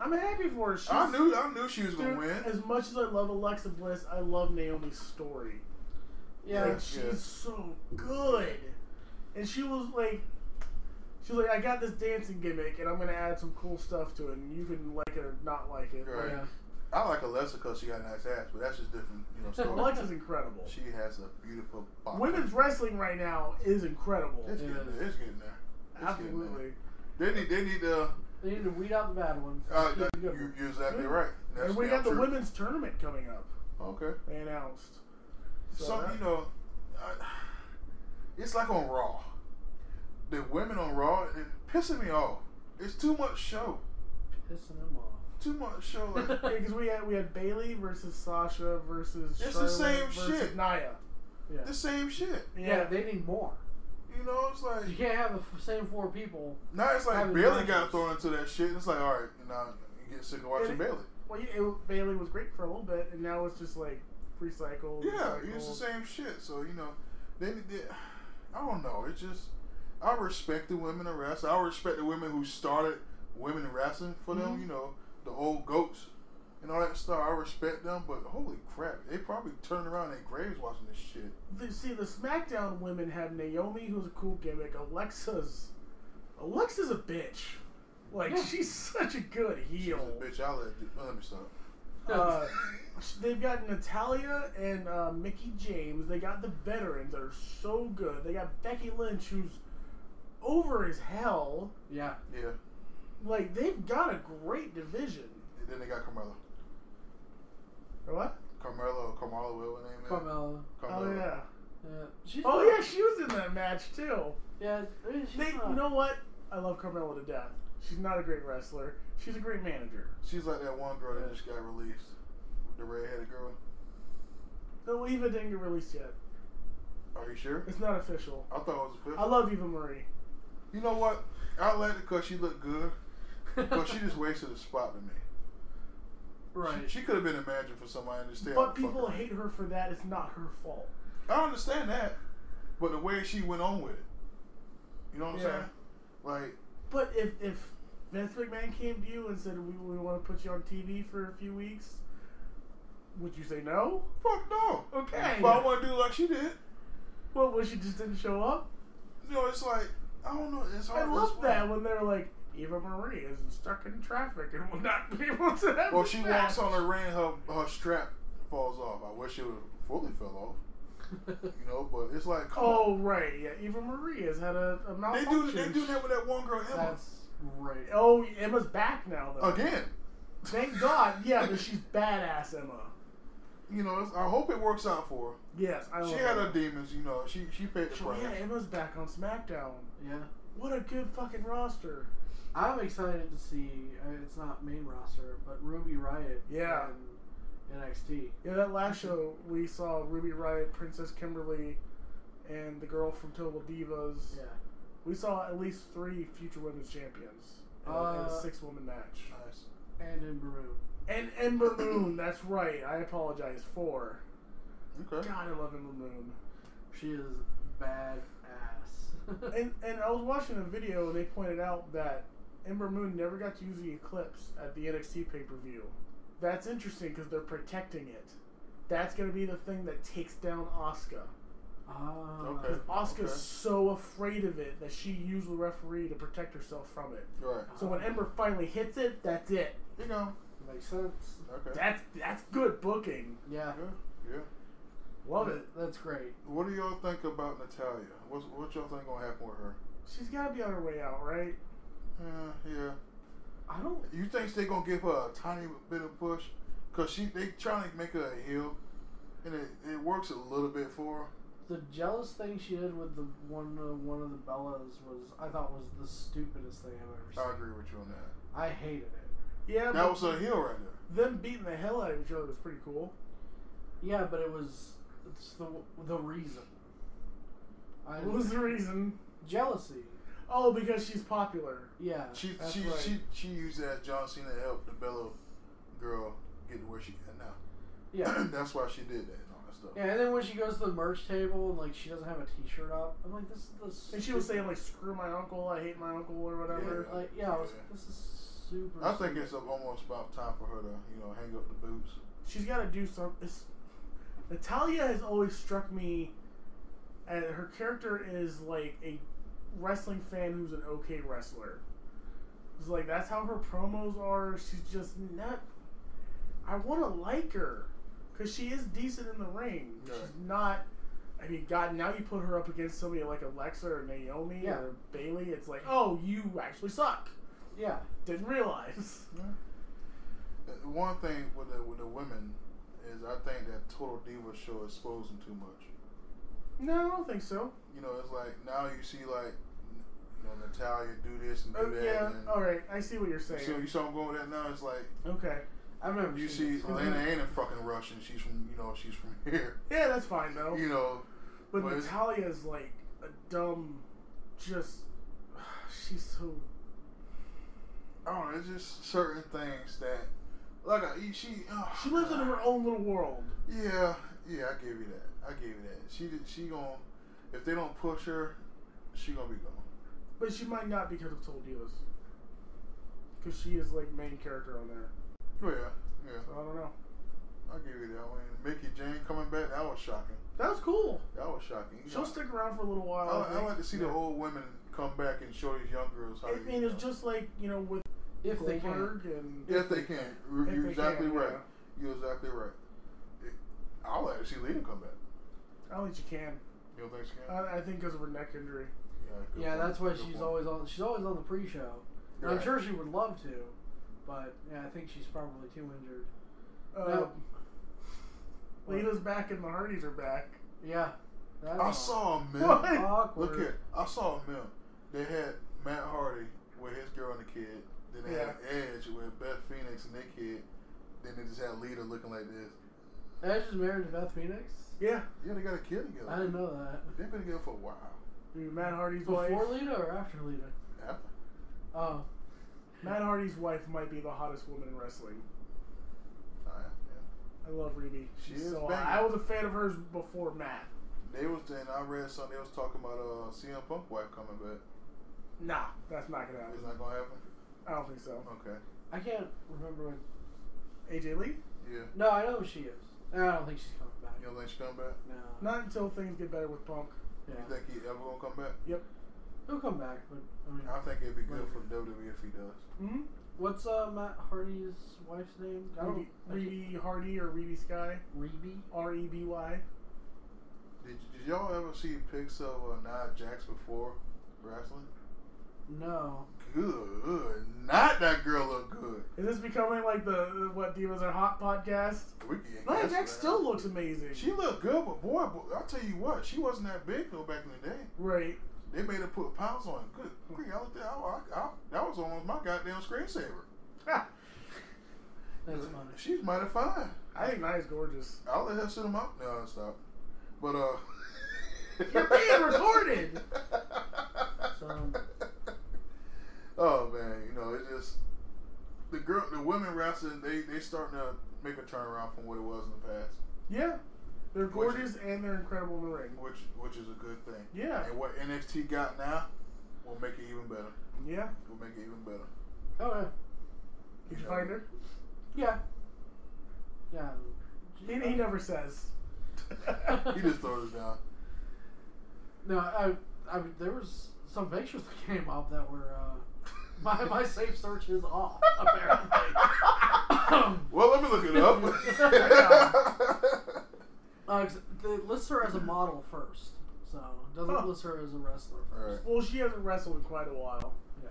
I'm happy for her. She's, I knew I knew she was gonna win. As much as I love Alexa Bliss, I love Naomi's story. Yeah. Like she's Yeah. so good, and she was like, she was like, I got this dancing gimmick, and I'm gonna add some cool stuff to it, and you can like it or not like it. Right. Yeah. I like Alexa because she got a nice ass, but that's just different, you know. Like, Story. Alexa's incredible. she has a beautiful body. Women's wrestling right now is incredible. it's It getting is. there. It's getting there. It's getting Absolutely. there. They need. They need to. They need to weed out the bad ones. Uh, that, you, you're exactly Yeah. right. That's and we got the true. women's tournament coming up. Okay. They announced. So So that- you know, I, it's like on Raw. The women on Raw, it pissing me off. It's too much show. Pissing them off. Too much show. Like, because we had we had Bayley versus Sasha versus It's the same versus shit. Nia. Yeah. the same shit. yeah. they need more. You know, it's like You can't have the f- same four people. now it's like Bayley got thrown into that shit. And it's like, all right, you know, you get sick of watching It- Bayley. Well, yeah, it, Bayley was great for a little bit, and now it's just like recycled. Yeah, recycled. it's the same shit. So you know, they, they I don't know. It's just I respect the women in wrestling. I respect the women who started women in wrestling for them. Mhm. You know, the old goats and all that stuff. I respect them, but holy crap, they probably turned around in their graves watching this shit. The- see, the SmackDown women had Naomi, who's a cool gimmick. Alexa's, Alexa's a bitch. Like Yeah. she's such a good She's heel. a bitch. I'll let, you- let me stop. Uh, they've got Natalya and uh, Mickie James. They got the veterans that are so good. They got Becky Lynch, who's over as hell. Yeah. Yeah. Like they've got a great division. And then they got Carmella. Or what? Carmella or Carmella, whatever her name is. Carmella. Oh yeah. Yeah. She's Oh not- yeah, she was in that match too. Yeah. I mean, she's They, not- you know what? I love Carmella to death. She's not a great wrestler. She's a great manager. She's like that one girl that just got released. The redheaded girl. No, Eva didn't get released yet. Are you sure? It's not official. I thought it was official. I love Eva Marie. You know what? I like it because she looked good, but she just wasted a spot to me. Right. She, she could have been a manager for somebody and just stay But people hate her for that. It's not her fault. I understand that, but the way she went on with it, you know what I'm saying? Like, But if if Vince McMahon came to you and said we, we want to put you on TV for a few weeks, would you say no? fuck no. Okay. But I want to do like she did. Well, when she just didn't show up. You know, it's like I don't know. It's hard to love that when they're like Eva Marie is stuck in traffic and will not be able to have. Well, she match. walks on the ring, her her strap falls off. I wish it would fully fell off. You know, but it's like, Oh on. right, yeah. Eva Marie has had a, a They do they do that with that one girl Emma That's great. Oh, Emma's back now though. again. Thank God. Yeah, but she's badass, Emma. You know, it's, I hope it works out for her. Yes, I love She had Emma. her demons. You know, she she paid the price. yeah, Emma's back on SmackDown. Yeah. What a good fucking roster. I'm excited to see. Uh, it's not main roster, but Ruby Riott. Yeah. In NXT. Yeah, that last show we saw Ruby Riott, Princess Kimberly, and the girl from Total Divas. Yeah. We saw at least three future women's champions in, a- in a Uh, six woman match. Nice. And Ember Moon. And Ember Moon, that's right. I apologize for. Okay. God, I love Ember Moon. She is badass. And and I was watching a video and they pointed out that Ember Moon never got to use the Eclipse at the NXT pay per view. That's interesting because they're protecting it. That's gonna be the thing that takes down Asuka. Ah. Okay. Asuka's Okay. so afraid of it that she used the referee to protect herself from it. Right. So when Ember finally hits it, that's it. You know. Makes sense. Okay. That's that's good booking. Yeah. Yeah. Yeah. Love it. That's great. What do y'all think about Natalya? What's what y'all think gonna happen with her? She's gotta be on her way out, right? Uh, yeah. I don't. You think they're gonna give her a tiny bit of push? Cause she they trying to make her a heel, and it, it works a little bit for her. The jealous thing she did with the one uh, one of the Bellas was I thought was the stupidest thing I've ever seen. I agree with you on that. I hated it. Yeah, That but was a heel right there. them beating the hell out of each other was pretty cool. Yeah, but it was it's the the reason. I, What was the reason? jealousy? Oh, because she's popular. Yeah. She That's she, right. she she used that John Cena to help the Bella girl get to where she at now. Yeah. That's why she did that and all that stuff. Yeah, and then when she goes to the merch table and like she doesn't have a T-shirt up, I'm like, this is the. And she was saying like, "Screw my uncle, I hate my uncle" or whatever. Yeah. like, yeah, I was, Yeah. this is super. I think stupid. it's almost about time for her to you know hang up the boots. She's got to do something Natalya has always struck me, and her character is like a wrestling fan who's an okay wrestler. It's like that's how her promos are. She's just not. I want to like her because she is decent in the ring. Right. She's not. I mean, God, now you put her up against somebody like Alexa or Naomi Yeah. or Bayley. It's like, oh, you actually suck. Yeah. Didn't realize. Uh, One thing with the with the women is I think that Total Diva show exposed them too much. No, I don't think so. You know, it's like now you see like you know Natalya do this and do Oh, that. yeah, and all right. I see what you're saying. So you saw them going with that now. It's like okay. I remember. you see this. Lena ain't a fucking Russian. She's from you know she's from here. Yeah, that's fine though. You know, but but it's- Natalya's like a dumb, just she's so. I don't know. It's just certain things that like I, she uh, She lives in her own little world. Yeah, yeah, I give you that. I give you that. She did- she gon' if they don't push her, she gonna be gone. But she might not because of Total Divas. Because she is like main character on there. Oh yeah, yeah. So I don't know. I give you that. one. mean, Mickey Jane coming back, that was shocking. That was cool. That was shocking. You She'll know, stick around for a little while. I, I think. like to see the old women come back and show these young girls how I to. mean, you it's just like you know with if they can. Goldberg and if they can. You're If you're they exactly can, right. yeah. You're exactly right. It- I'll like to see Lita come back. I don't think she can. You don't think she can? I, I think because of her neck injury. Good Yeah, point, that's why good she's point. always on. She's always on the pre-show. And I'm sure she would love to, but yeah, I think she's probably too injured. Uh, now- Lita's back and the Hardys are back. Yeah, that's I saw a meme. Awkward. Look here, I saw a meme. They had Matt Hardy with his girl and the kid. Then they had Edge with Beth Phoenix and their kid. Then they just had Lita looking like this. Edge is married to Beth Phoenix. Yeah, Yeah, they got a kid together. I didn't know that. They've been together for a while. Matt Hardy's Before wife. Lita or after Lita? After. Oh, Matt Hardy's wife might be the hottest woman in wrestling. I love Reby. She She's is so banging. hot. I was a fan of hers before Matt. They was then I read something they was talking about uh CM Punk wife coming back. Nah, that's not gonna happen. It's not gonna happen. I don't think so. Okay. I can't remember. When, AJ Lee? Yeah. no, I know who she is. I don't think she's coming back. You don't think she come back? No. Not until things get better with Punk. Yeah. You think he ever gonna come back? Yep. He'll come back, but I mean, I think it'd be good for WWE if he does. Mm-hmm. what's uh Matt Hardy's wife's name? I don't. I can't- Reby Hardy or Reby Sky? Reby. R E B Y. Did, did y'all ever see pics of uh, Nia Jax before wrestling? No. Good. Not that girl look good. Is this becoming like the, what Divas Are Hot podcast? We Nia Jax still looks amazing. She looked good, but boy, boy, I'll tell you what, she wasn't that big though back in the day. right. They made her put pounds on. Good grief, I looked at, I, I, I, that was almost my goddamn screensaver. That's funny. She's mighty fine. I think Nia's gorgeous. I'll let her sit him up. No, stop. But uh, You're being recorded. So- oh man, you know it's just the girl, the women wrestling. They they starting to make a turnaround from what it was in the past, Yeah. They're gorgeous and they're incredible in the ring. which which is a good thing. Yeah. And what NXT got now will make it even better. Yeah. Will make it even better. Oh yeah. Did you find her? Yeah. Yeah. He, he never says. He just throws it down. No, I, I there was some pictures that came up that were uh, my my safe search is off apparently. Well, let me look it up. uh, 'cause it lists her as a model first, so doesn't Huh. list her as a wrestler first. Alright. well, she hasn't wrestled in quite a while. Yeah.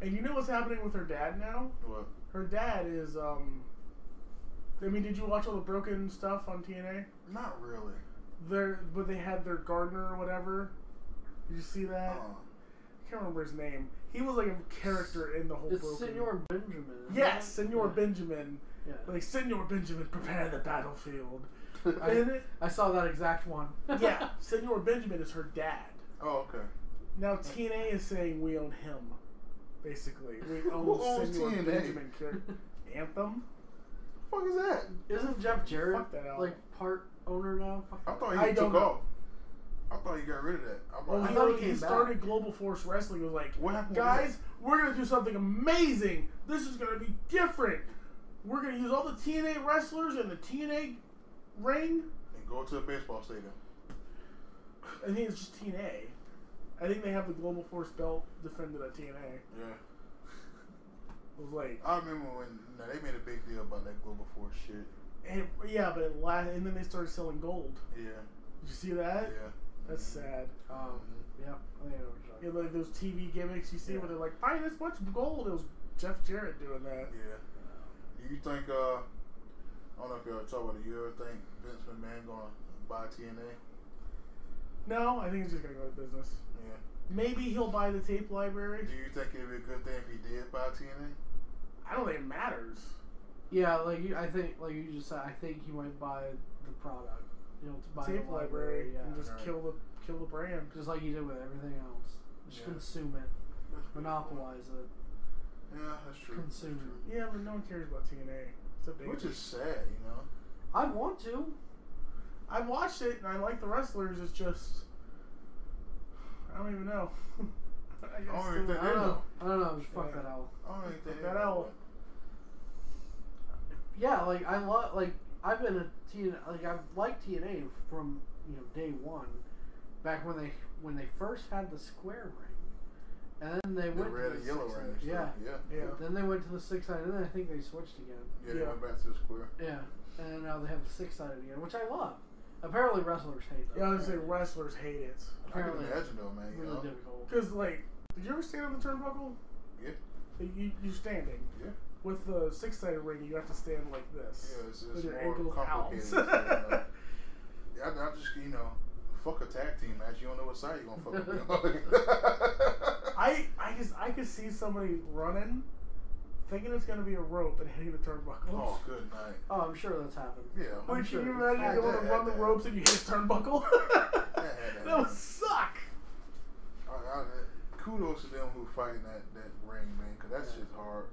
And you know what's happening with her dad now? what? Her dad is um. I mean, did you watch all the broken stuff on TNA? Not really. Their, but they had their gardener or whatever. Did you see that? Uh, I can't remember his name. He was like a character in the whole It's broken. Senor Benjamin. Yes, it? Senor yeah. Benjamin. Yeah. Like Senor Benjamin, prepare the battlefield. I, And it- I saw that exact one. yeah, Senor Benjamin is her dad. oh, okay. Now TNA is saying we own him, basically. We own Who owns Senor TNA? Benjamin. Char- Anthem. fuck is that? Isn't Jeff Jarrett that out. like part owner now? I thought he I took don't off. I thought he got rid of that. I'm Well, like, he, thought he he started. Global Force Wrestling. Was like, What happened guys, we're gonna do something amazing. This is gonna be different. We're gonna use all the TNA wrestlers in the TNA ring. and go to a baseball stadium. I think it's just TNA. I think they have the Global Force belt defended at TNA. Yeah. It was like, I remember when know, they made a big deal about that Global Force shit. and, yeah, but it la- and then they started selling gold. Yeah. Did you see that? Yeah. That's sad. Um, yeah, I think I know what you're talking Yeah, like those TV gimmicks you see where they're like, buy this much gold. It was Jeff Jarrett doing that. Yeah. Do you think, uh, I don't know if y'all talk about it, you ever think Vince McMahon gonna buy TNA? No, I think he's just gonna go to business. Yeah. Maybe he'll buy the tape library. Do you think it'd be a good thing if he did buy TNA? I don't think it matters. Yeah, like you, I think, like you just said, I think he might buy the product. You know, to buy tape the library library, yeah, and just Right. kill the kill the brand. just like you did with everything else. Just Yeah. consume it, That's pretty monopolize it. Yeah, that's true. consume That's it. Yeah, but no one cares about TNA. Except true. Which David. is sad, you know? I want to. I watched it and I like the wrestlers. It's just I don't even know. I I guess don't even I don't know. know. I don't know. Just fuck Yeah. that out. I don't think That they know. Yeah, like I love, like I've been a TNA, like I've liked TNA from you know day one, back when they when they first had the square ring, and then they The went red to and the yellow six ring. sided- Yeah. Yeah. Yeah. Then they went to the six sided, and then I think they switched again. Yeah, they Yeah. went back to the square. Yeah, and now they have the six sided again, which I love. Apparently, wrestlers hate that. Yeah, I was gonna say wrestlers hate it. I can imagine though, man. You really know? difficult. Cause like, did you ever stand on the turnbuckle? Yeah. You you're standing. Yeah. With the six sided ring, you have to stand like this. Yeah, it's, it's your more ankles complicated. out. so. Yeah, I, I just, you know, fuck a tag team match. You don't know what side you're gonna fuck with. I I just I could see somebody running, thinking it's gonna be a rope and hitting the turnbuckle. oh, good night. Oh, I'm sure that's happened. Yeah. I'm can sure. you imagine going to had run the to ropes and you hit a turnbuckle? that that would suck. I, I, kudos to them who fighting that, that ring, man, because that's just hard.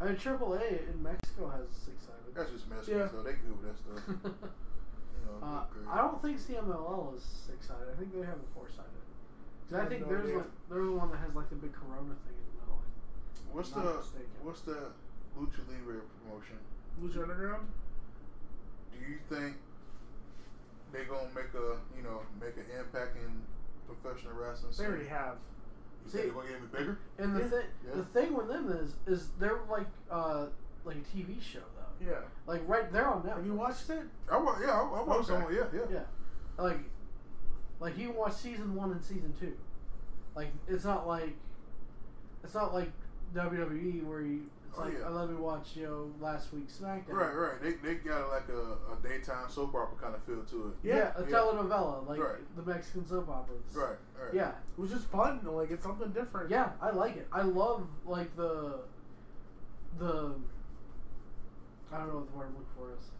I mean, AAA in Mexico Mexico has six sided. That's just Mexicans Yeah. though. They good with that stuff. You know, uh. I don't think CMLL is six sided. I think they have a four sided. I I think no there's idea. like, there's one that has like the big Corona thing in the middle. What's the mistaken. what's the Lucha Libre promotion? Lucha Underground. Do you think they gonna make a you know make an impact in professional wrestling? They already have. You See- think they're gonna get me bigger? And the Yeah. thing, Yeah. the thing with them is, is they're like, uh, like a TV show though. Yeah. Like right there on Netflix. Have you watched it? I wa- yeah, I, I watched Okay. some. Yeah, yeah. Yeah. Like, like you watch season one and season two. Like it's not like, it's not like WWE where you. It's like yeah. uh, let me watch you know last week's SmackDown. Right, right. They they got like a, a daytime soap opera kind of feel to it. Yeah, Yeah. a telenovela like Right. the Mexican soap operas. Right, right. Yeah, It was just fun. Like it's something different. yeah, I like it. I love like the, the. I don't know what the word I'm looking for is.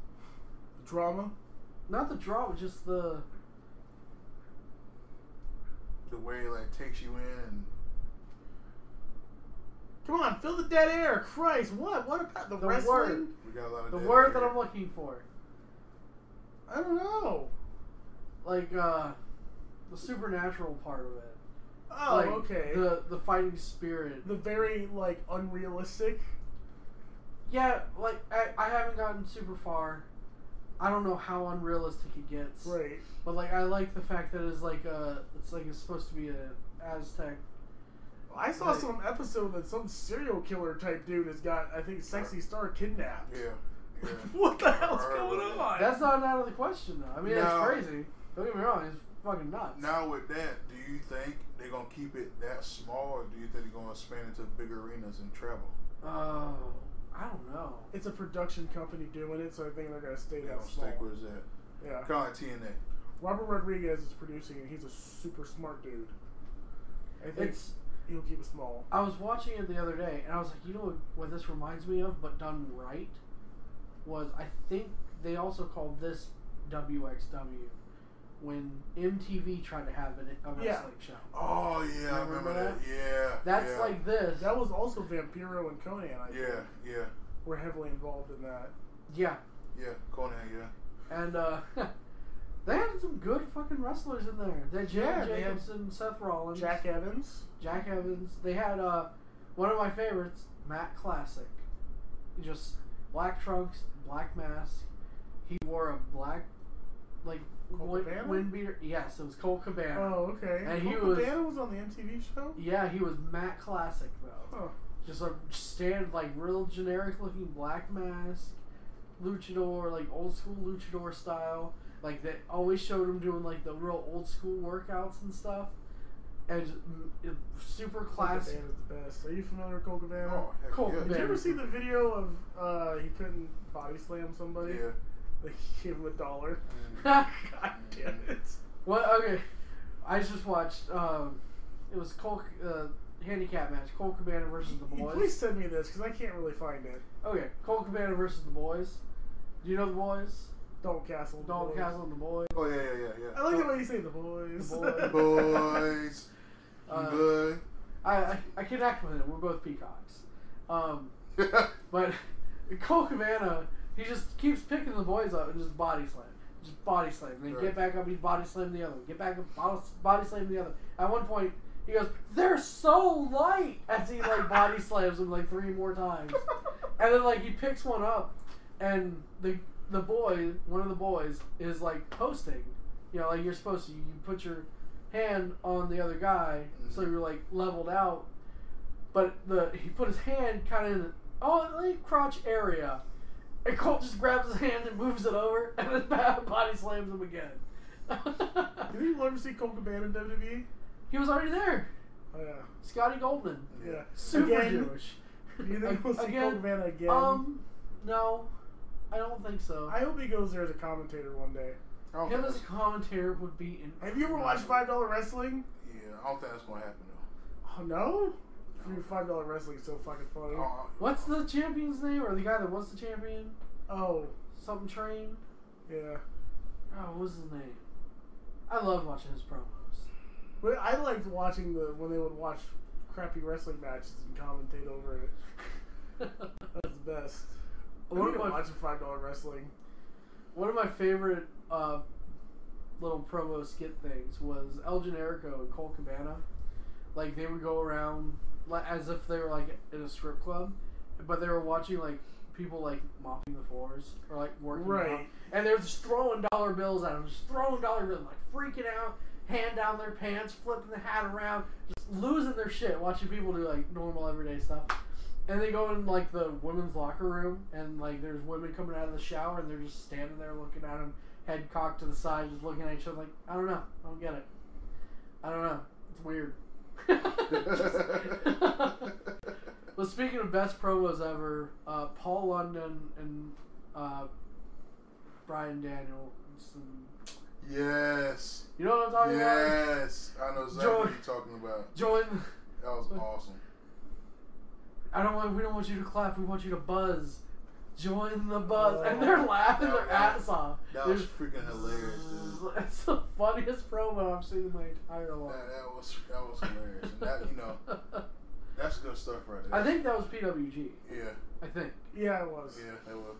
Drama. Not the drama, just the. The way it like takes you in and Come on, fill the dead air. Christ, what? What about the, The wrestling? word. we got a lot of The dead word that. I'm looking for. I don't know. like uh the supernatural part of it. Oh, like, okay. The the fighting spirit. the very like unrealistic. yeah, like I, I haven't gotten super far. I don't know how unrealistic it gets. Right. But like I like the fact that it's like a it's like it's supposed to be a Aztec. I saw Right. some episode that some serial killer type dude has got, I think, sexy star kidnapped. Yeah. yeah. what the hell's I going on? That's not out of the question though. I mean No. it's crazy. Don't get me wrong, it's fucking nuts. Now with that, do you think they're gonna keep it that small, or do you think they're gonna expand into bigger arenas and travel? Oh, I don't know. It's a production company doing it, so I think they're gonna stay They that gonna small. stick where it's. Yeah. Kind of TNA. Robert Rodriguez is producing it. He's a super smart dude. I think It's he'll keep it small. I was watching it the other day, and I was like, you know what, what this reminds me of, but done right, was I think they also called this WXW when MTV tried to have an, a wrestling Yeah. show. Oh yeah, I Remember remember that. that? Yeah. That's yeah. like this. That was also Vampiro and Konnan. I think, Yeah, yeah, were heavily involved in that. yeah, yeah. Konnan, yeah. and uh, they had some good fucking wrestlers in there. They had Jack Yeah, Jacobson, Seth Rollins, Jack Evans. Jack Evans. They had uh, one of my favorites, Matt Classic. Just black trunks, black mask. He wore a black, like Colt wind, Cabana? wind beater. Yes, it was Colt Cabana. Oh, okay. And Colt he was- Cabana was on the MTV show. Yeah, he was Matt Classic though. Huh. Just a stand like real generic looking black mask, luchador like old school luchador style. Like they always showed him doing like the real old school workouts and stuff, and just, mm, it- super Colt classic. Cabana's the best. Are you familiar with Colt Cabana? Oh, heck Colt yeah. Did you ever see the video of uh, he couldn't body slam somebody? Yeah. Like he gave him a dollar. Mm. God damn it. What? Okay, I just watched. Um, it was Colt uh, handicap match. Colt Cabana versus the You boys. Please send me this because I can't really find it. Okay, Colt Cabana versus the boys. Do you know the boys? Dalton Castle. the Dalton boys. Castle and the boys. Oh yeah, yeah, yeah, yeah. I like the way you say the boys. The Boys, Uh, good. I, I I connect with him. We're both peacocks. Um, but Colt Cabana, he just keeps picking the boys up and just body slam, just body slam. Then Right. get back up, he's body slam the other. one. Get back up, body- body slam the other. At one point, he goes, "They're so light," as he like body slams him like three more times. And then like he picks one up, and the the boy, one of the boys, is like posting. You know, like you're supposed to. You put your hand on the other guy, so Mhm. you're like leveled out. But the he put his hand kind of in the oh like crotch area, and Colt just grabs his hand and moves it over, and then body slams him again. Did you ever see Colt Cabana in WWE? He was already there. Oh yeah. Scotty Goldman, Yeah. super Again? Jewish. You think we'll see Again, Colt again? Um, no, I don't think so. I hope he goes there as a commentator one day. I Him think as a commentator would be. In- Have you ever watched Five Dollar Wrestling? Yeah, I don't think that's gonna happen though. Oh no. Your Five Dollar Wrestling is so fucking funny. Oh, What's the champion's name, or the guy that was the champion? Oh Something Train. yeah. Oh, what was his name? I love watching his promos. But I liked watching the when they would watch crappy wrestling matches and commentate over it. That's the best. I One of to my watch Five Dollar Wrestling. One of my favorite uh, little promo skit things was El Generico and Colt Cabana. Like they would go around like as if they were like in a strip club, but they were watching like people like mopping the floors or like working Right. out. and they're just throwing dollar bills at them, just throwing dollar bills, like freaking out, hand down their pants, flipping the hat around, just losing their shit, watching people do like normal everyday stuff. And they go in like the women's locker room, and like there's women coming out of the shower, and they're just standing there looking at them, head cocked to the side, just looking at each other like, I don't know, I don't get it, I don't know, it's weird. well, speaking of best promos ever, uh, Paul London and uh, Bryan Danielson. Yes. You know what I'm talking about? Yes. I know exactly Joy- what you're talking about. Join. That was awesome. I don't want. We don't want you to clap. We want you to buzz. Join the buzz, oh. and Oh, they're laughing that- their ass off. That They're was just- freaking hilarious, dude. It's the funniest promo I've seen in my entire life. That, that was that was hilarious. And that you know, that's good stuff right there. I think that was PWG. Yeah, I think. Yeah, it was. yeah, it was.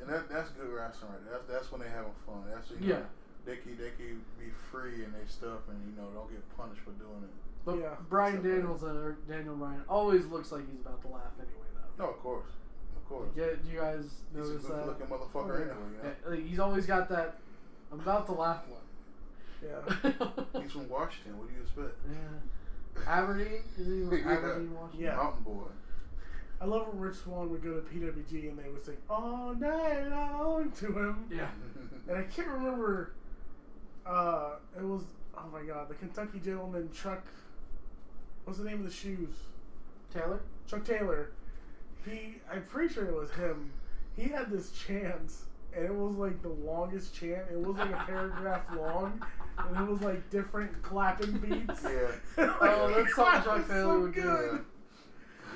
And that that's good wrestling right there. That's that's when they having fun. That's when, you Yeah. Know, they can they can be free in their stuff and you know don't get punished for doing it. But Yeah. Brian Daniels for- or Daniel Bryan always looks like he's about to laugh anyway, though. No, of course, of course. Yeah, do you guys He's a notice good that? looking motherfucker Oh, yeah. anyway. You know? Yeah, like, he's always got that. I'm about to laugh look. Yeah. He's from Washington. What do you expect? yeah. Aberdeen? Is he from Yeah. Aberdeen, Washington? Yeah. Mountain boy. I love when Rich Swann would go to PWG and they would sing all night long to him. Yeah. And I can't remember. Uh, it was oh my god, the Kentucky gentleman Chuck. What's the name of the shoes? Taylor? Chuck Taylor. He, I'm pretty sure it was him. He had this chant, and it was like the longest chant. It was like a paragraph long, and it was like different clapping beats. Yeah. Oh, that's something Chuck Taylor so would do. good.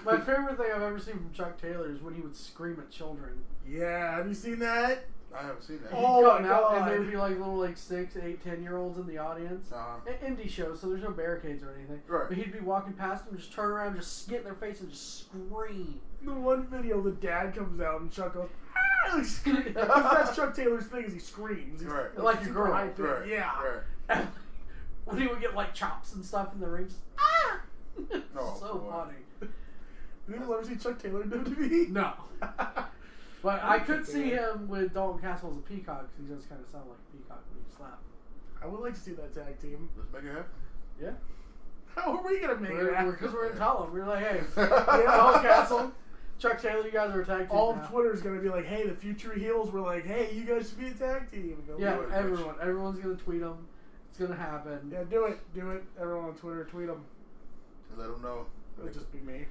My favorite thing I've ever seen from Chuck Taylor is when he would scream at children. Yeah, have you seen that? I haven't seen that. He'd Oh come my out God. and there'd be like little like six, eight, ten year olds in the audience. Uh-huh. An indie show, so there's no barricades or anything. Right. But he'd be walking past them, just turn around, just get in their face and just scream. The one video, the dad comes out and Chuck goes, ah! He screams. 'Cause that's Chuck Taylor's thing is he screams. He's Right. Like your super girl. Right. Yeah. Right. And when he would get like chops and stuff in the ring, just ah! Oh, so boy. funny. You ever see Chuck Taylor in WWE? No. But I I could see him with Dalton Castle as a peacock because he does kind of sound like a peacock when he slap. I would like to see that tag team. Let's make it happen. Yeah. How are we gonna make it Because happen? we're, in Tulum. We're like, hey, Yeah. Dalton Castle, Chuck Taylor, you guys are a tag team. All now. of Twitter's gonna be like, "Hey, the Few True Heels were like, hey, you guys should be a tag team." And Yeah, do it. everyone. Everyone's going to tweet them. It's going to happen. yeah, do it, do it. Everyone on Twitter, tweet them. Let them know. It'll just be me.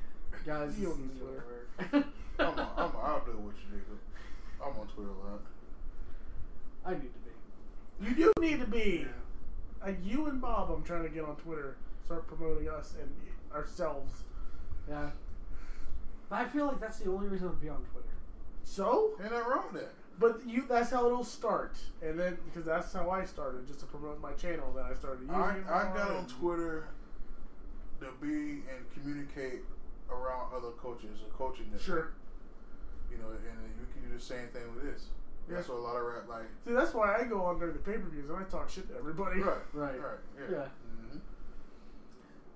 Guys, You don't need Twitter. I'm I'm I'll do it with you, Jacob. I'm on Twitter a lot. I need to be. You do need to be. Yeah. Like you and Bob, I'm trying to get on Twitter, start promoting us and ourselves. Yeah. But I feel like that's the only reason to be on Twitter. So, nothing wrong with that. but you that's how it'll start, and then because that's how I started, just to promote my channel that I started using. I, I got on Twitter to be and communicate around other coaches, a coaching network. Sure. You know, and you can do the same thing with this. That's Yeah. what a lot of rap like. See, that's why I go on during the pay per views and I talk shit to everybody. Right, Right. right, yeah. Yeah. hmm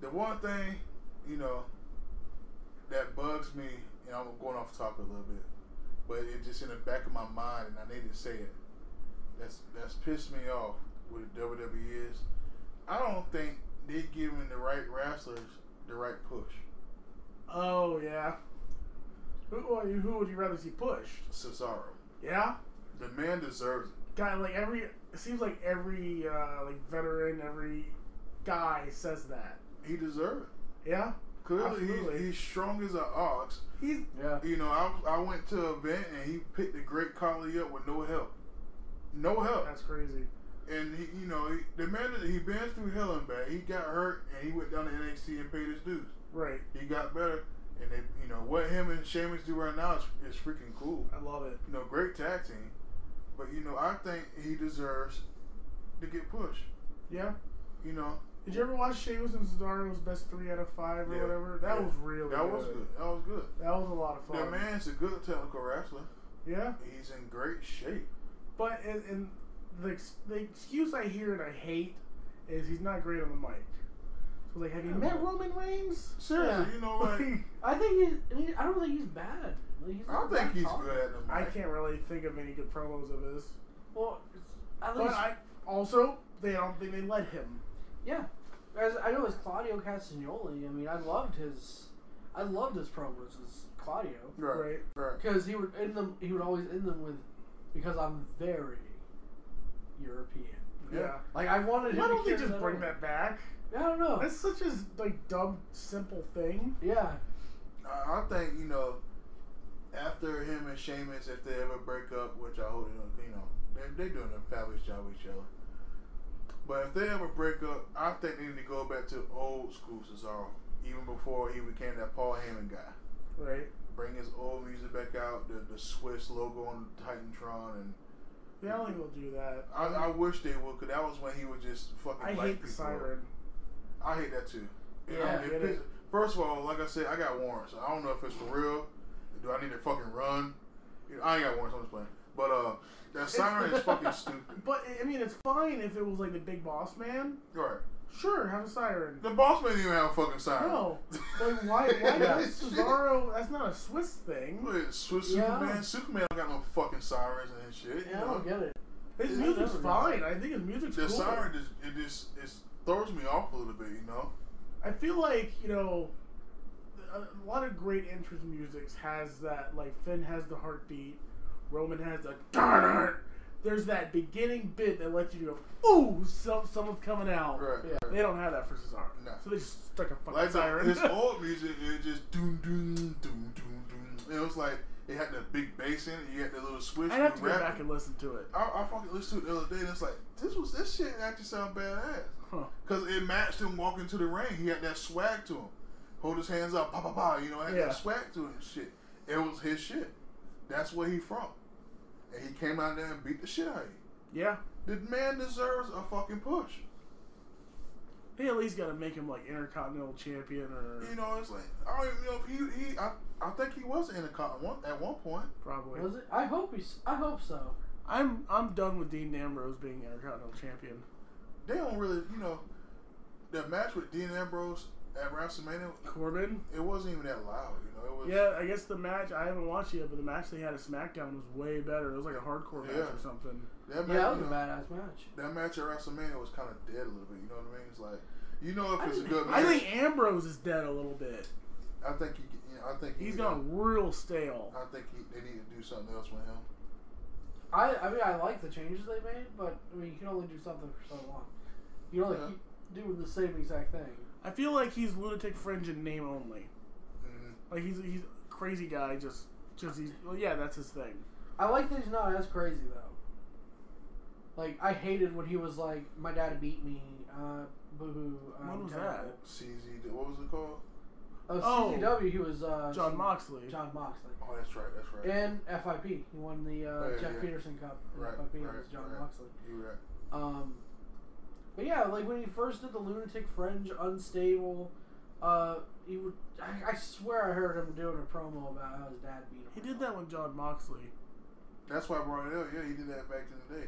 The one thing, you know, that bugs me, and I'm going off topic a little bit, but it's just in the back of my mind, and I need to say it. That's that's pissed me off with the WWE is, I don't think they're giving the right wrestlers the right push. Oh yeah. Who, who would you rather see pushed? Cesaro, Yeah. the man deserves it. guy like every it seems like every uh, like veteran every guy says that He deserves it. yeah Clearly, Absolutely. he, he's strong as an ox. he's Yeah. You know, I, I went to an event and he picked the Great Khali up with no help. No help. that's crazy And he, you know, he, the man that he been through hell and back. He got hurt and he went down to NXT and paid his dues. right He got better, and they, you know, what him and Sheamus do right now is, is freaking cool. I love it You know, great tag team. But you know, I think he deserves to get pushed. yeah You know, did you ever watch Sheamus and Cesaro's best three out of five or Yeah. whatever that Yeah. was really that was good. That was good. that was a lot of fun The man's a good technical wrestler. Yeah, He's in great shape. but and, and the the excuse I hear and I hate is he's not great on the mic. So like, have you met Roman Reigns? Seriously, Yeah. you know what? I think he's. He, I don't think he's bad. Like, he's I not think he's talker. good at. I can't really think of any good promos of his. Well, it's, at But least I also they don't think they let him. yeah. As I know as Claudio Castagnoli. I mean, I loved his. I loved his promos as Claudio Right, Right. right. because he would end them. He would always end them with, "Because I'm very European." Yeah. Like I wanted. Why to don't they just bring over. that back? I don't know. That's such a like dumb, simple thing. yeah. I I think you know, after him and Sheamus, if they ever break up, which I hope you know, you know they they doing a fabulous job with each other. But if they ever break up, I think they need to go back to old school Cesaro, even before he became that Paul Heyman guy. Right. Bring his old music back out, the the Swiss logo on the Titantron, and Yeah, I don't think they'll do that. I, I wish they would, cause that was when he was just fucking. I hate the people siren. I hate that too. Yeah, I get. First of all, like I said, I got warrants. I don't know if it's for real. Do I need to fucking run? You know, I ain't got warrants. I'm just playing. But uh, that siren is fucking stupid. But I mean, it's fine if it was like the big boss man. Right. Sure, have a siren. The boss man didn't even have a fucking siren. No, like why? Why does Cesaro? That's not a Swiss thing. Look, Swiss Yeah. Superman. Superman don't got no fucking sirens and shit. Yeah, I you know? don't get it. His music's fine. I think his music's The cool. siren just it just it throws me off a little bit. You know. I feel like you know, a, lot of great entrance musics has that. Like Finn has the heartbeat, Roman has the. There's that beginning bit that lets you go, ooh, some, someone's coming out. Right. Yeah. right. They don't have that for Cesaro. No. So they just stuck a fucking Like siren. his old music, it just doom doom doom doom doom. It was like it had the big bass in it. You had the little switch. I'd have to go back and listen to it. I, I fucking listened to it the other day and it's like, this was this shit actually sound badass. Huh. Cause it matched him walking to the ring. He had that swag to him. Hold his hands up, pa pa pa, you know, had Yeah. that swag to him. shit. It was his shit. That's where he from. And he came out there and beat the shit out of you. Yeah. The man deserves a fucking push. They at least got to make him like Intercontinental Champion or You know, it's like I don't even know if he he I, I think he was in a at one point. probably. Was it? I hope he's. I hope so. I'm I'm done with Dean Ambrose being Intercontinental Champion. They don't really, you know, that match with Dean Ambrose at WrestleMania, Corbin. it wasn't even that loud. You know, it was. Yeah, I guess the match I haven't watched yet, but the match they had at SmackDown was way better. It was like a hardcore match Yeah. or something. That match, Yeah, that was you a badass match. that match at WrestleMania was kind of dead a little bit. You know what I mean? It's like, you know, if I it's a good match, I think Ambrose is dead a little bit. I think he, you know, I think he, He's gone real stale. I think he, they need to do something else with him. I. I mean, I like the changes they made, but I mean, you can only do something for so long. You can only Yeah. keep doing the same exact thing. I feel like he's lunatic fringe in name only. hmm Like he's he's a crazy guy. Just just he's well, yeah, that's his thing. I like that he's not as crazy though. Like I hated when he was like, "My dad beat me." Uh, boo-hoo. When I'm was terrible." CZ, what was it called? Oh, Oh. CZW. He was uh, Jon Moxley. Jon Moxley. Oh, that's right, that's right. And FIP. He won the uh, Oh, yeah, Jeff yeah. Peterson Cup. Right, FIP. It right, was John right. Moxley. you were right. Um, but yeah, like when he first did the lunatic fringe, unstable. Uh, he would. I, I swear I heard him doing a promo about how his dad beat him. He did that with Jon Moxley. That's why I brought it up. Yeah, he did that back in the day.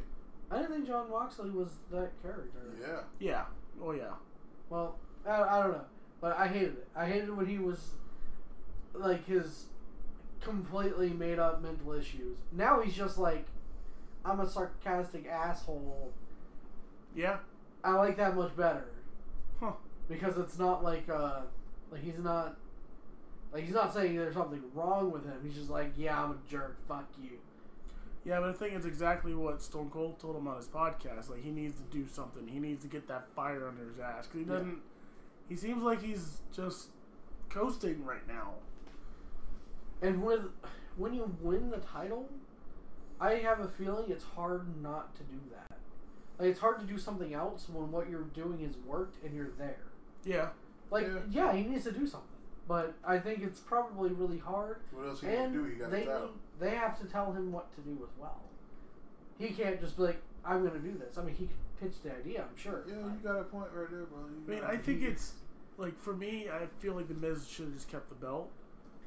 I didn't think Jon Moxley was that character. Yeah. Yeah. Oh yeah. Well, I, I don't know, but I hated it. I hated when he was like his completely made up mental issues. Now he's just like, I'm a sarcastic asshole. Yeah. I like that much better Huh. because it's not like uh like he's not like he's not saying there's something wrong with him. He's just like, yeah, I'm a jerk. Fuck you. Yeah, but I think it's exactly what Stone Cold told him on his podcast. Like he needs to do something. He needs to get that fire under his ass because he doesn't. He seems like he's just coasting right now. And with when you win the title, I have a feeling it's hard not to do that. Like it's hard to do something else when what you're doing is worked and you're there. Yeah. Like Yeah. yeah, he needs to do something, but I think it's probably really hard. What else he and can do? He got they a title. need- they have to tell him what to do as well. He can't just be like, "I'm going to do this." I mean, he could pitch the idea, I'm sure. Yeah, you got a point right there, bro. You I mean, I think it's like for me. I feel like the Miz should have just kept the belt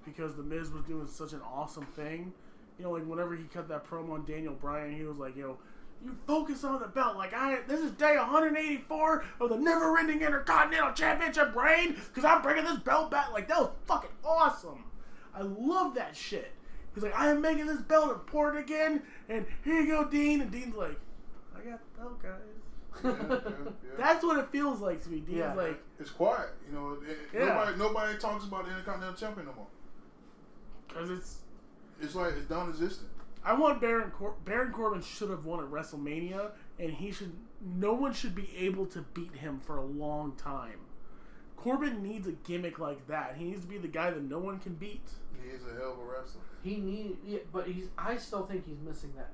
because the Miz was doing such an awesome thing, you know, like whenever he cut that promo on Daniel Bryan, he was like, you know, you focus on the belt. Like I, this is day 184 of the never-ending Intercontinental Championship reign because I'm bringing this belt back. Like that was fucking awesome. I love that shit. He's like, I am making this belt important again, and here you go, Dean. And Dean's like, I got the belt, guys. Yeah, yeah, yeah. That's what it feels like to me. Dean's Yeah. like, it's quiet. You know, it, Yeah. nobody nobody talks about the Intercontinental Champion no more. because it's It's like it's non-existent. I want Baron Cor- Baron Corbin should have won at WrestleMania, and he should. No one should be able to beat him for a long time. Corbin needs a gimmick like that. He needs to be the guy that no one can beat. He is a hell of a wrestler. He need, yeah, but he's. I still think he's missing that.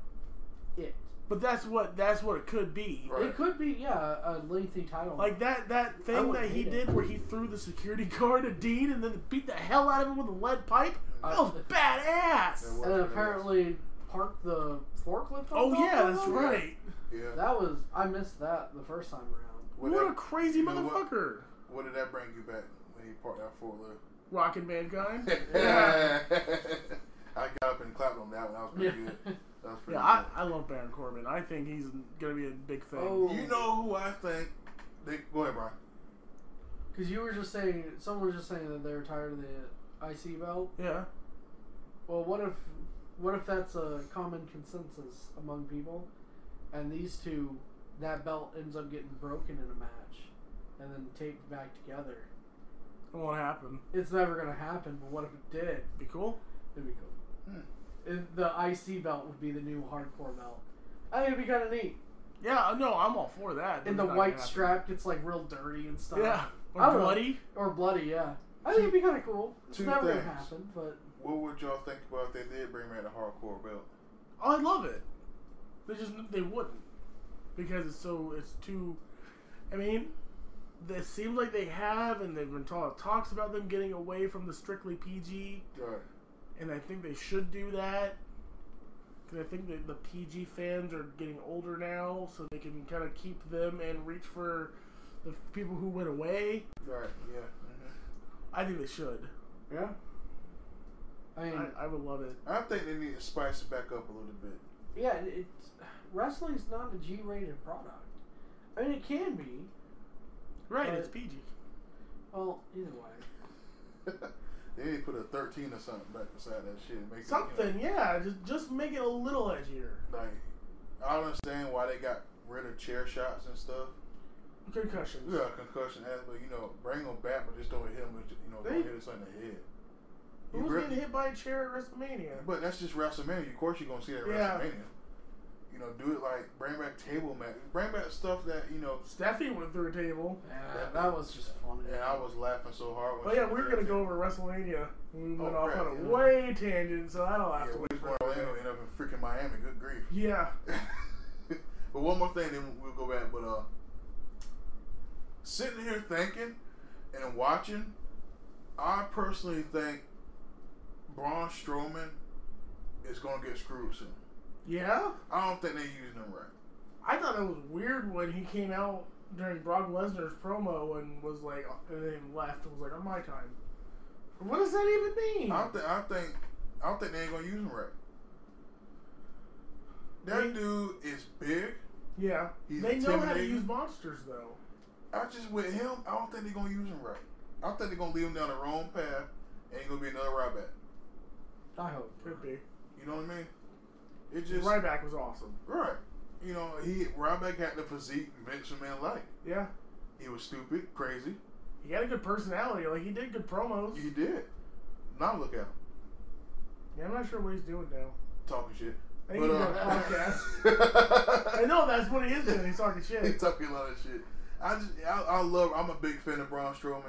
It. But that's what that's what it could be. Right. It could be, yeah, a lengthy title. Like that that thing that he hate did it. where he threw the security guard at Dean and then beat the hell out of him with a lead pipe. That was Uh, badass. Was and badass. apparently parked the forklift. on Oh yeah, that's right. Yeah. That was. I missed that the first time around. What What a crazy motherfucker! what? Motherfucker. What did that bring you back when he parked out that forklift? Rockin' mankind. Yeah. I got up and clapped on that one. That was pretty Yeah. good. That was pretty Yeah, I. I love Baron Corbin. I think he's gonna be a big thing. Oh. You know who I think? They, go ahead, Brian. Because you were just saying, someone was just saying that they're tired of the IC belt. Yeah. Well, what if, what if that's a common consensus among people, and these two, that belt ends up getting broken in a match, and then taped back together. It won't happen. It's never gonna happen. But what if it did? Be cool. It'd be cool. Hmm. If the IC belt would be the new hardcore belt. I think it'd be kind of neat. Yeah, no, I'm all for that. And the not white strap gets like real dirty and stuff. Yeah. Or don't know. bloody. Or bloody, yeah. I think it'd be kind of cool. It's Two never things. gonna happen, but What would y'all think about if they did bring back the hardcore belt? Oh, I love it. They just they wouldn't because it's so it's too. I mean, it seems like they have, and they've been talk, talks about them getting away from the strictly PG, Right. and I think they should do that. Because I think that the PG fans are getting older now, so they can kind of keep them and reach for the people who went away. Right. Yeah. hmm I think they should. yeah. I mean, I, I would love it. I think they need to spice it back up a little bit. yeah, it- it's wrestling's not a G-rated product. I mean, it can be. Right, But- it's PG. Well, either way. they need to put a 13 or something back beside that shit. Make It, you Something, know, yeah. Just just make it a little edgier. like, I don't understand why they got rid of chair shots and stuff. Concussions. Yeah, concussion has, but you know, bring them back, but just don't hit them, you know, They- don't hit us on the head. Who You was getting hit by a chair at WrestleMania? But that's just WrestleMania. Of course, you're gonna see that at Yeah. WrestleMania. You know, do it like bring back table match, bring back stuff that you know. Stephanie went through a table. Yeah, that was just funny. And I was laughing so hard. When Oh yeah, we were gonna go over WrestleMania. We went Oh, off crap, on a yeah. way tangent, so that'll have Yeah, to we wait was for going a Orlando, minute. end up in freaking Miami. Good grief. Yeah. but one more thing, then we'll go back. But uh, sitting here thinking and watching, I personally think Braun Strowman is gonna get screwed soon. Yeah? I don't think they're using him right. I thought it was weird when he came out during Brock Lesnar's promo and was like, and then left and was like, on my time. What does that even mean? I don't think I think I don't think they ain't gonna use him right. That They- dude is big. yeah. He's they know how to use monsters, though. I just with him, I don't think they're gonna use him right. I think they're gonna leave him down the wrong path. Ain't gonna be another Ryback. I hope. Could be. You know what I mean? It just Right back was awesome. right. You know, he Ryback had the physique Vince McMahon liked. Yeah. He was stupid, crazy. He had a good personality. Like, he did good promos. He did. Now look at him Yeah, I'm not sure what he's doing now. talking shit. I think he's uh, doing a podcast. I know that's what he is doing. He's talking shit. talking a lot of shit. I just, I, I love. I'm a big fan of Braun Strowman.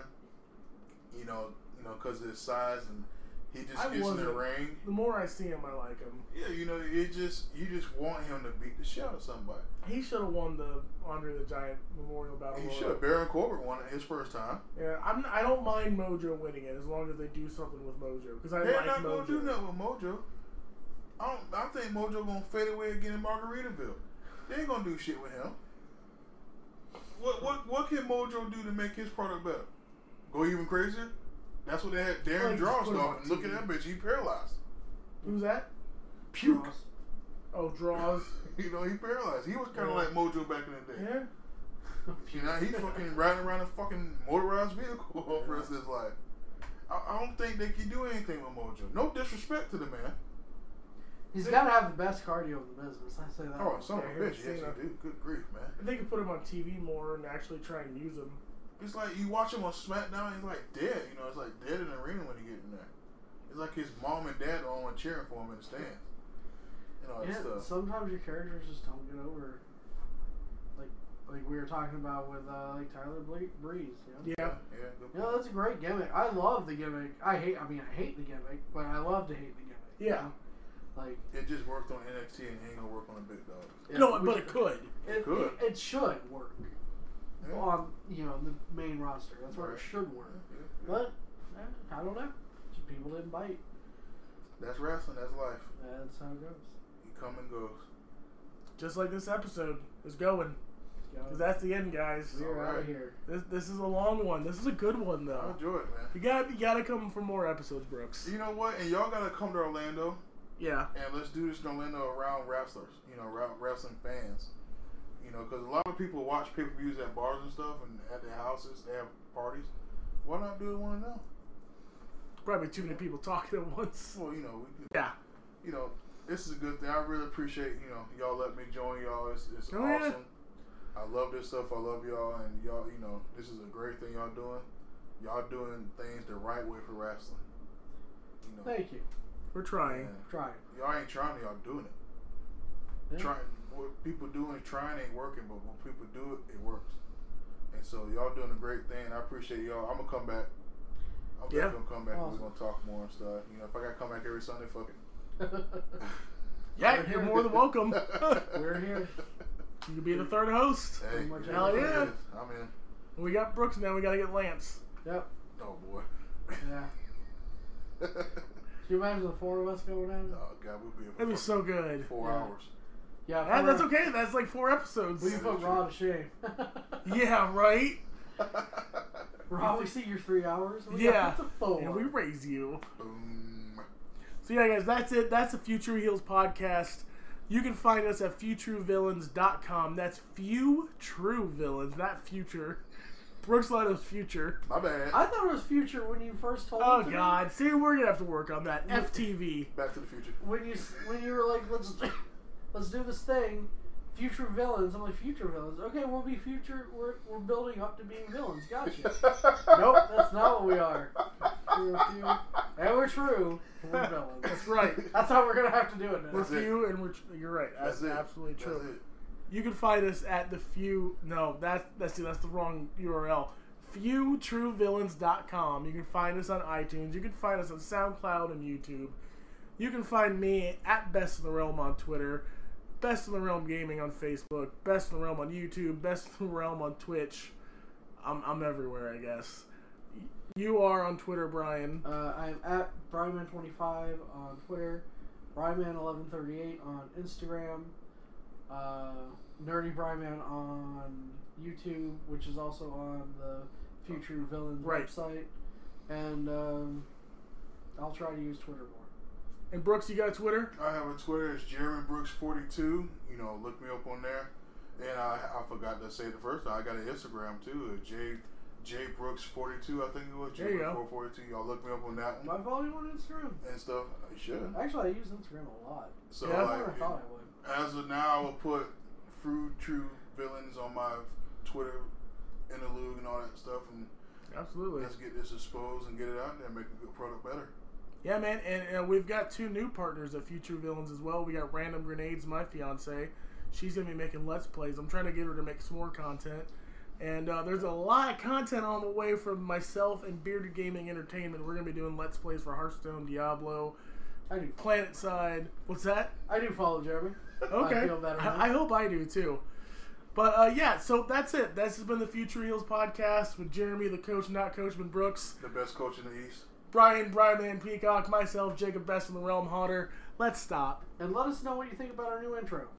You know, you know, because of his size and he just gets in the ring. The more I see him, I like him. Yeah, you know, it just you just want him to beat the shit out of somebody. He should have won the Andre the Giant Memorial Battle He should. have. Baron Corbin won it his first time. Yeah, I'm. I don't mind Mojo winning it as long as they do something with Mojo because I They're like not Mojo. gonna do nothing with Mojo. I don't. I think Mojo gonna fade away again in Margaritaville. They ain't gonna do shit with him. What what what can Mojo do to make his product better? Go even crazier? That's what they had Darren Droz just Draw put him stuff. on look at that bitch. He paralyzed. Who's that? puke. Droz. Oh, Droz. You know, he paralyzed. He was kind of Yeah. like Mojo back in the day. Yeah. You know, he fucking riding around a fucking motorized vehicle for rest of his life. I, I don't think they can do anything with Mojo. No disrespect to the man. He's got to have the best cardio in the business. I say that. Oh, son of Yeah, a I bitch. Yes, you do. Good grief, man. If they could put him on TV more and actually try and use him. It's like you watch him on SmackDown, he's like dead. You know, it's like dead in the arena when he get in there. It's like his mom and dad are on cheering for him in the stands. You know, Yeah, it's uh, sometimes your characters just don't get over. Like, like we were talking about with uh, like Tyler Ble- Breeze. You know? Yeah. yeah, good You know, that's a great gimmick. I love the gimmick. I hate. I mean, I hate the gimmick, but I love to hate the gimmick. you Yeah. know? Like, It just worked on NXT and it ain't gonna work on the big dogs. yeah, no, but it could. It, could. It, it should work Yeah. on you know the main roster. That's where Right. it should work. Yeah, yeah. But eh, I don't know. Just people didn't bite. That's wrestling. That's life. That's how it goes. He come and goes. Just like this episode is going. Because that's the end, guys. We're out Alright. of here. This, this is a long one. This is a good one, though. I enjoy it, man. You got you got to come for more episodes, Brooks. You know what? And y'all gotta come to Orlando Yeah. and let's do this in Orlando around wrestlers. You know, around wrestling fans. You know, because a lot of people watch pay per views at bars and stuff, and at their houses they have parties. Why not do it one of them? Probably too many people talking at once. Well, you know, we, can- Yeah. you know, this is a good thing. I really appreciate you know y'all let me join y'all. It's, it's Oh, yeah. awesome. I love this stuff. I love y'all, and y'all. You know, this is a great thing y'all doing. Y'all doing things the right way for wrestling. You know, Thank you. We're trying. and Trying. y'all ain't trying. Y'all doing it. Yeah. Trying. What people doing trying ain't working, but when people do it, it works. And so y'all doing a great thing. I appreciate y'all. I'm gonna come back. I'm Yeah. definitely gonna come back. and Awesome. We're gonna talk more and stuff. You know, if I gotta come back every Sunday, fuck it. Yeah, We're you're here. more than welcome. We're here. You could be the third host. Hey, much it Hell is what it yeah. I'm in. We got Brooks now. We got to get Lance. Yep. Oh boy. Yeah. Can you imagine the four of us going in? Oh god, we'll be here for That'd be so good. four Yeah. hours. Yeah. Ah, four- that's okay. That's like four episodes. We can put Raw to shame. Yeah, right. Rob, we see your three hours. We Yeah. got to. And we raise you. Boom. So yeah, guys, that's it. That's the Few True Heels podcast. You can find us at fewtruevillains.com. That's few true villains, not future. Brooks Lotto's future. My bad. I thought it was future when you first told Oh it to me. God! See, we're gonna have to work on that. FTV. Back to the future. When you s- when you were like, let's let's do this thing, future villains. I'm like, future villains. Okay, we'll be future. We're we're building up to being villains. Gotcha. nope, that's not what we are. We're few, and we're true. We're villains. That's right. That's how we're gonna have to do it now. We're That's it. few, and we're. tr- You're right. That's, That's it. absolutely true. That's it. You can find us at the few. No, that's that's that's the wrong URL. FewTrueVillains.com. You can find us on iTunes. You can find us on SoundCloud and YouTube. You can find me at Best in the Realm on Twitter, Best in the Realm Gaming on Facebook, Best in the Realm on YouTube, Best in the Realm on Twitch. I'm I'm everywhere, I guess. You are on Twitter, Brian. Uh, I'm at Brianman25 on Twitter, Brianman1138 on Instagram, uh, Nerdy Brianman on YouTube, which is also on the Few True Villains Right. website, and um, I'll try to use Twitter more. And Brooks, you got a Twitter? I have a Twitter. It's Jeremy Brooks forty two. You know, look me up on there. And I, I forgot to say the first time. I got an Instagram too. uh, J J Brooks forty two. I think it was. There you go. Forty two. Y'all look me up on that Do I one follow you on Instagram? and stuff. I should. Actually, I use Instagram a lot. So Yeah. More I like, thought I would. as of now, I will put Few True Villains on my Twitter interlude and all that stuff, and Absolutely. let's get this exposed and get it out there and make a good product better. Yeah, man, and, and we've got two new partners of Few True Villains as well. We got Random Grenades, my fiance. She's gonna be making Let's Plays. I'm trying to get her to make some more content, and uh, there's a lot of content on the way from myself and Bearded Gaming Entertainment. We're gonna be doing Let's Plays for Hearthstone, Diablo, I do. PlanetSide. What's that? I do follow Jeremy. Okay, I feel better. I, I hope I do too. But uh, yeah, so that's it. This has been the Few True Heels podcast with Jeremy, the coach, not Coachman Brooks. The best coach in the East. Brian, Brian Man Peacock, myself, Jacob Best in the Realm Haunter. Let's stop. and let us know what you think about our new intro.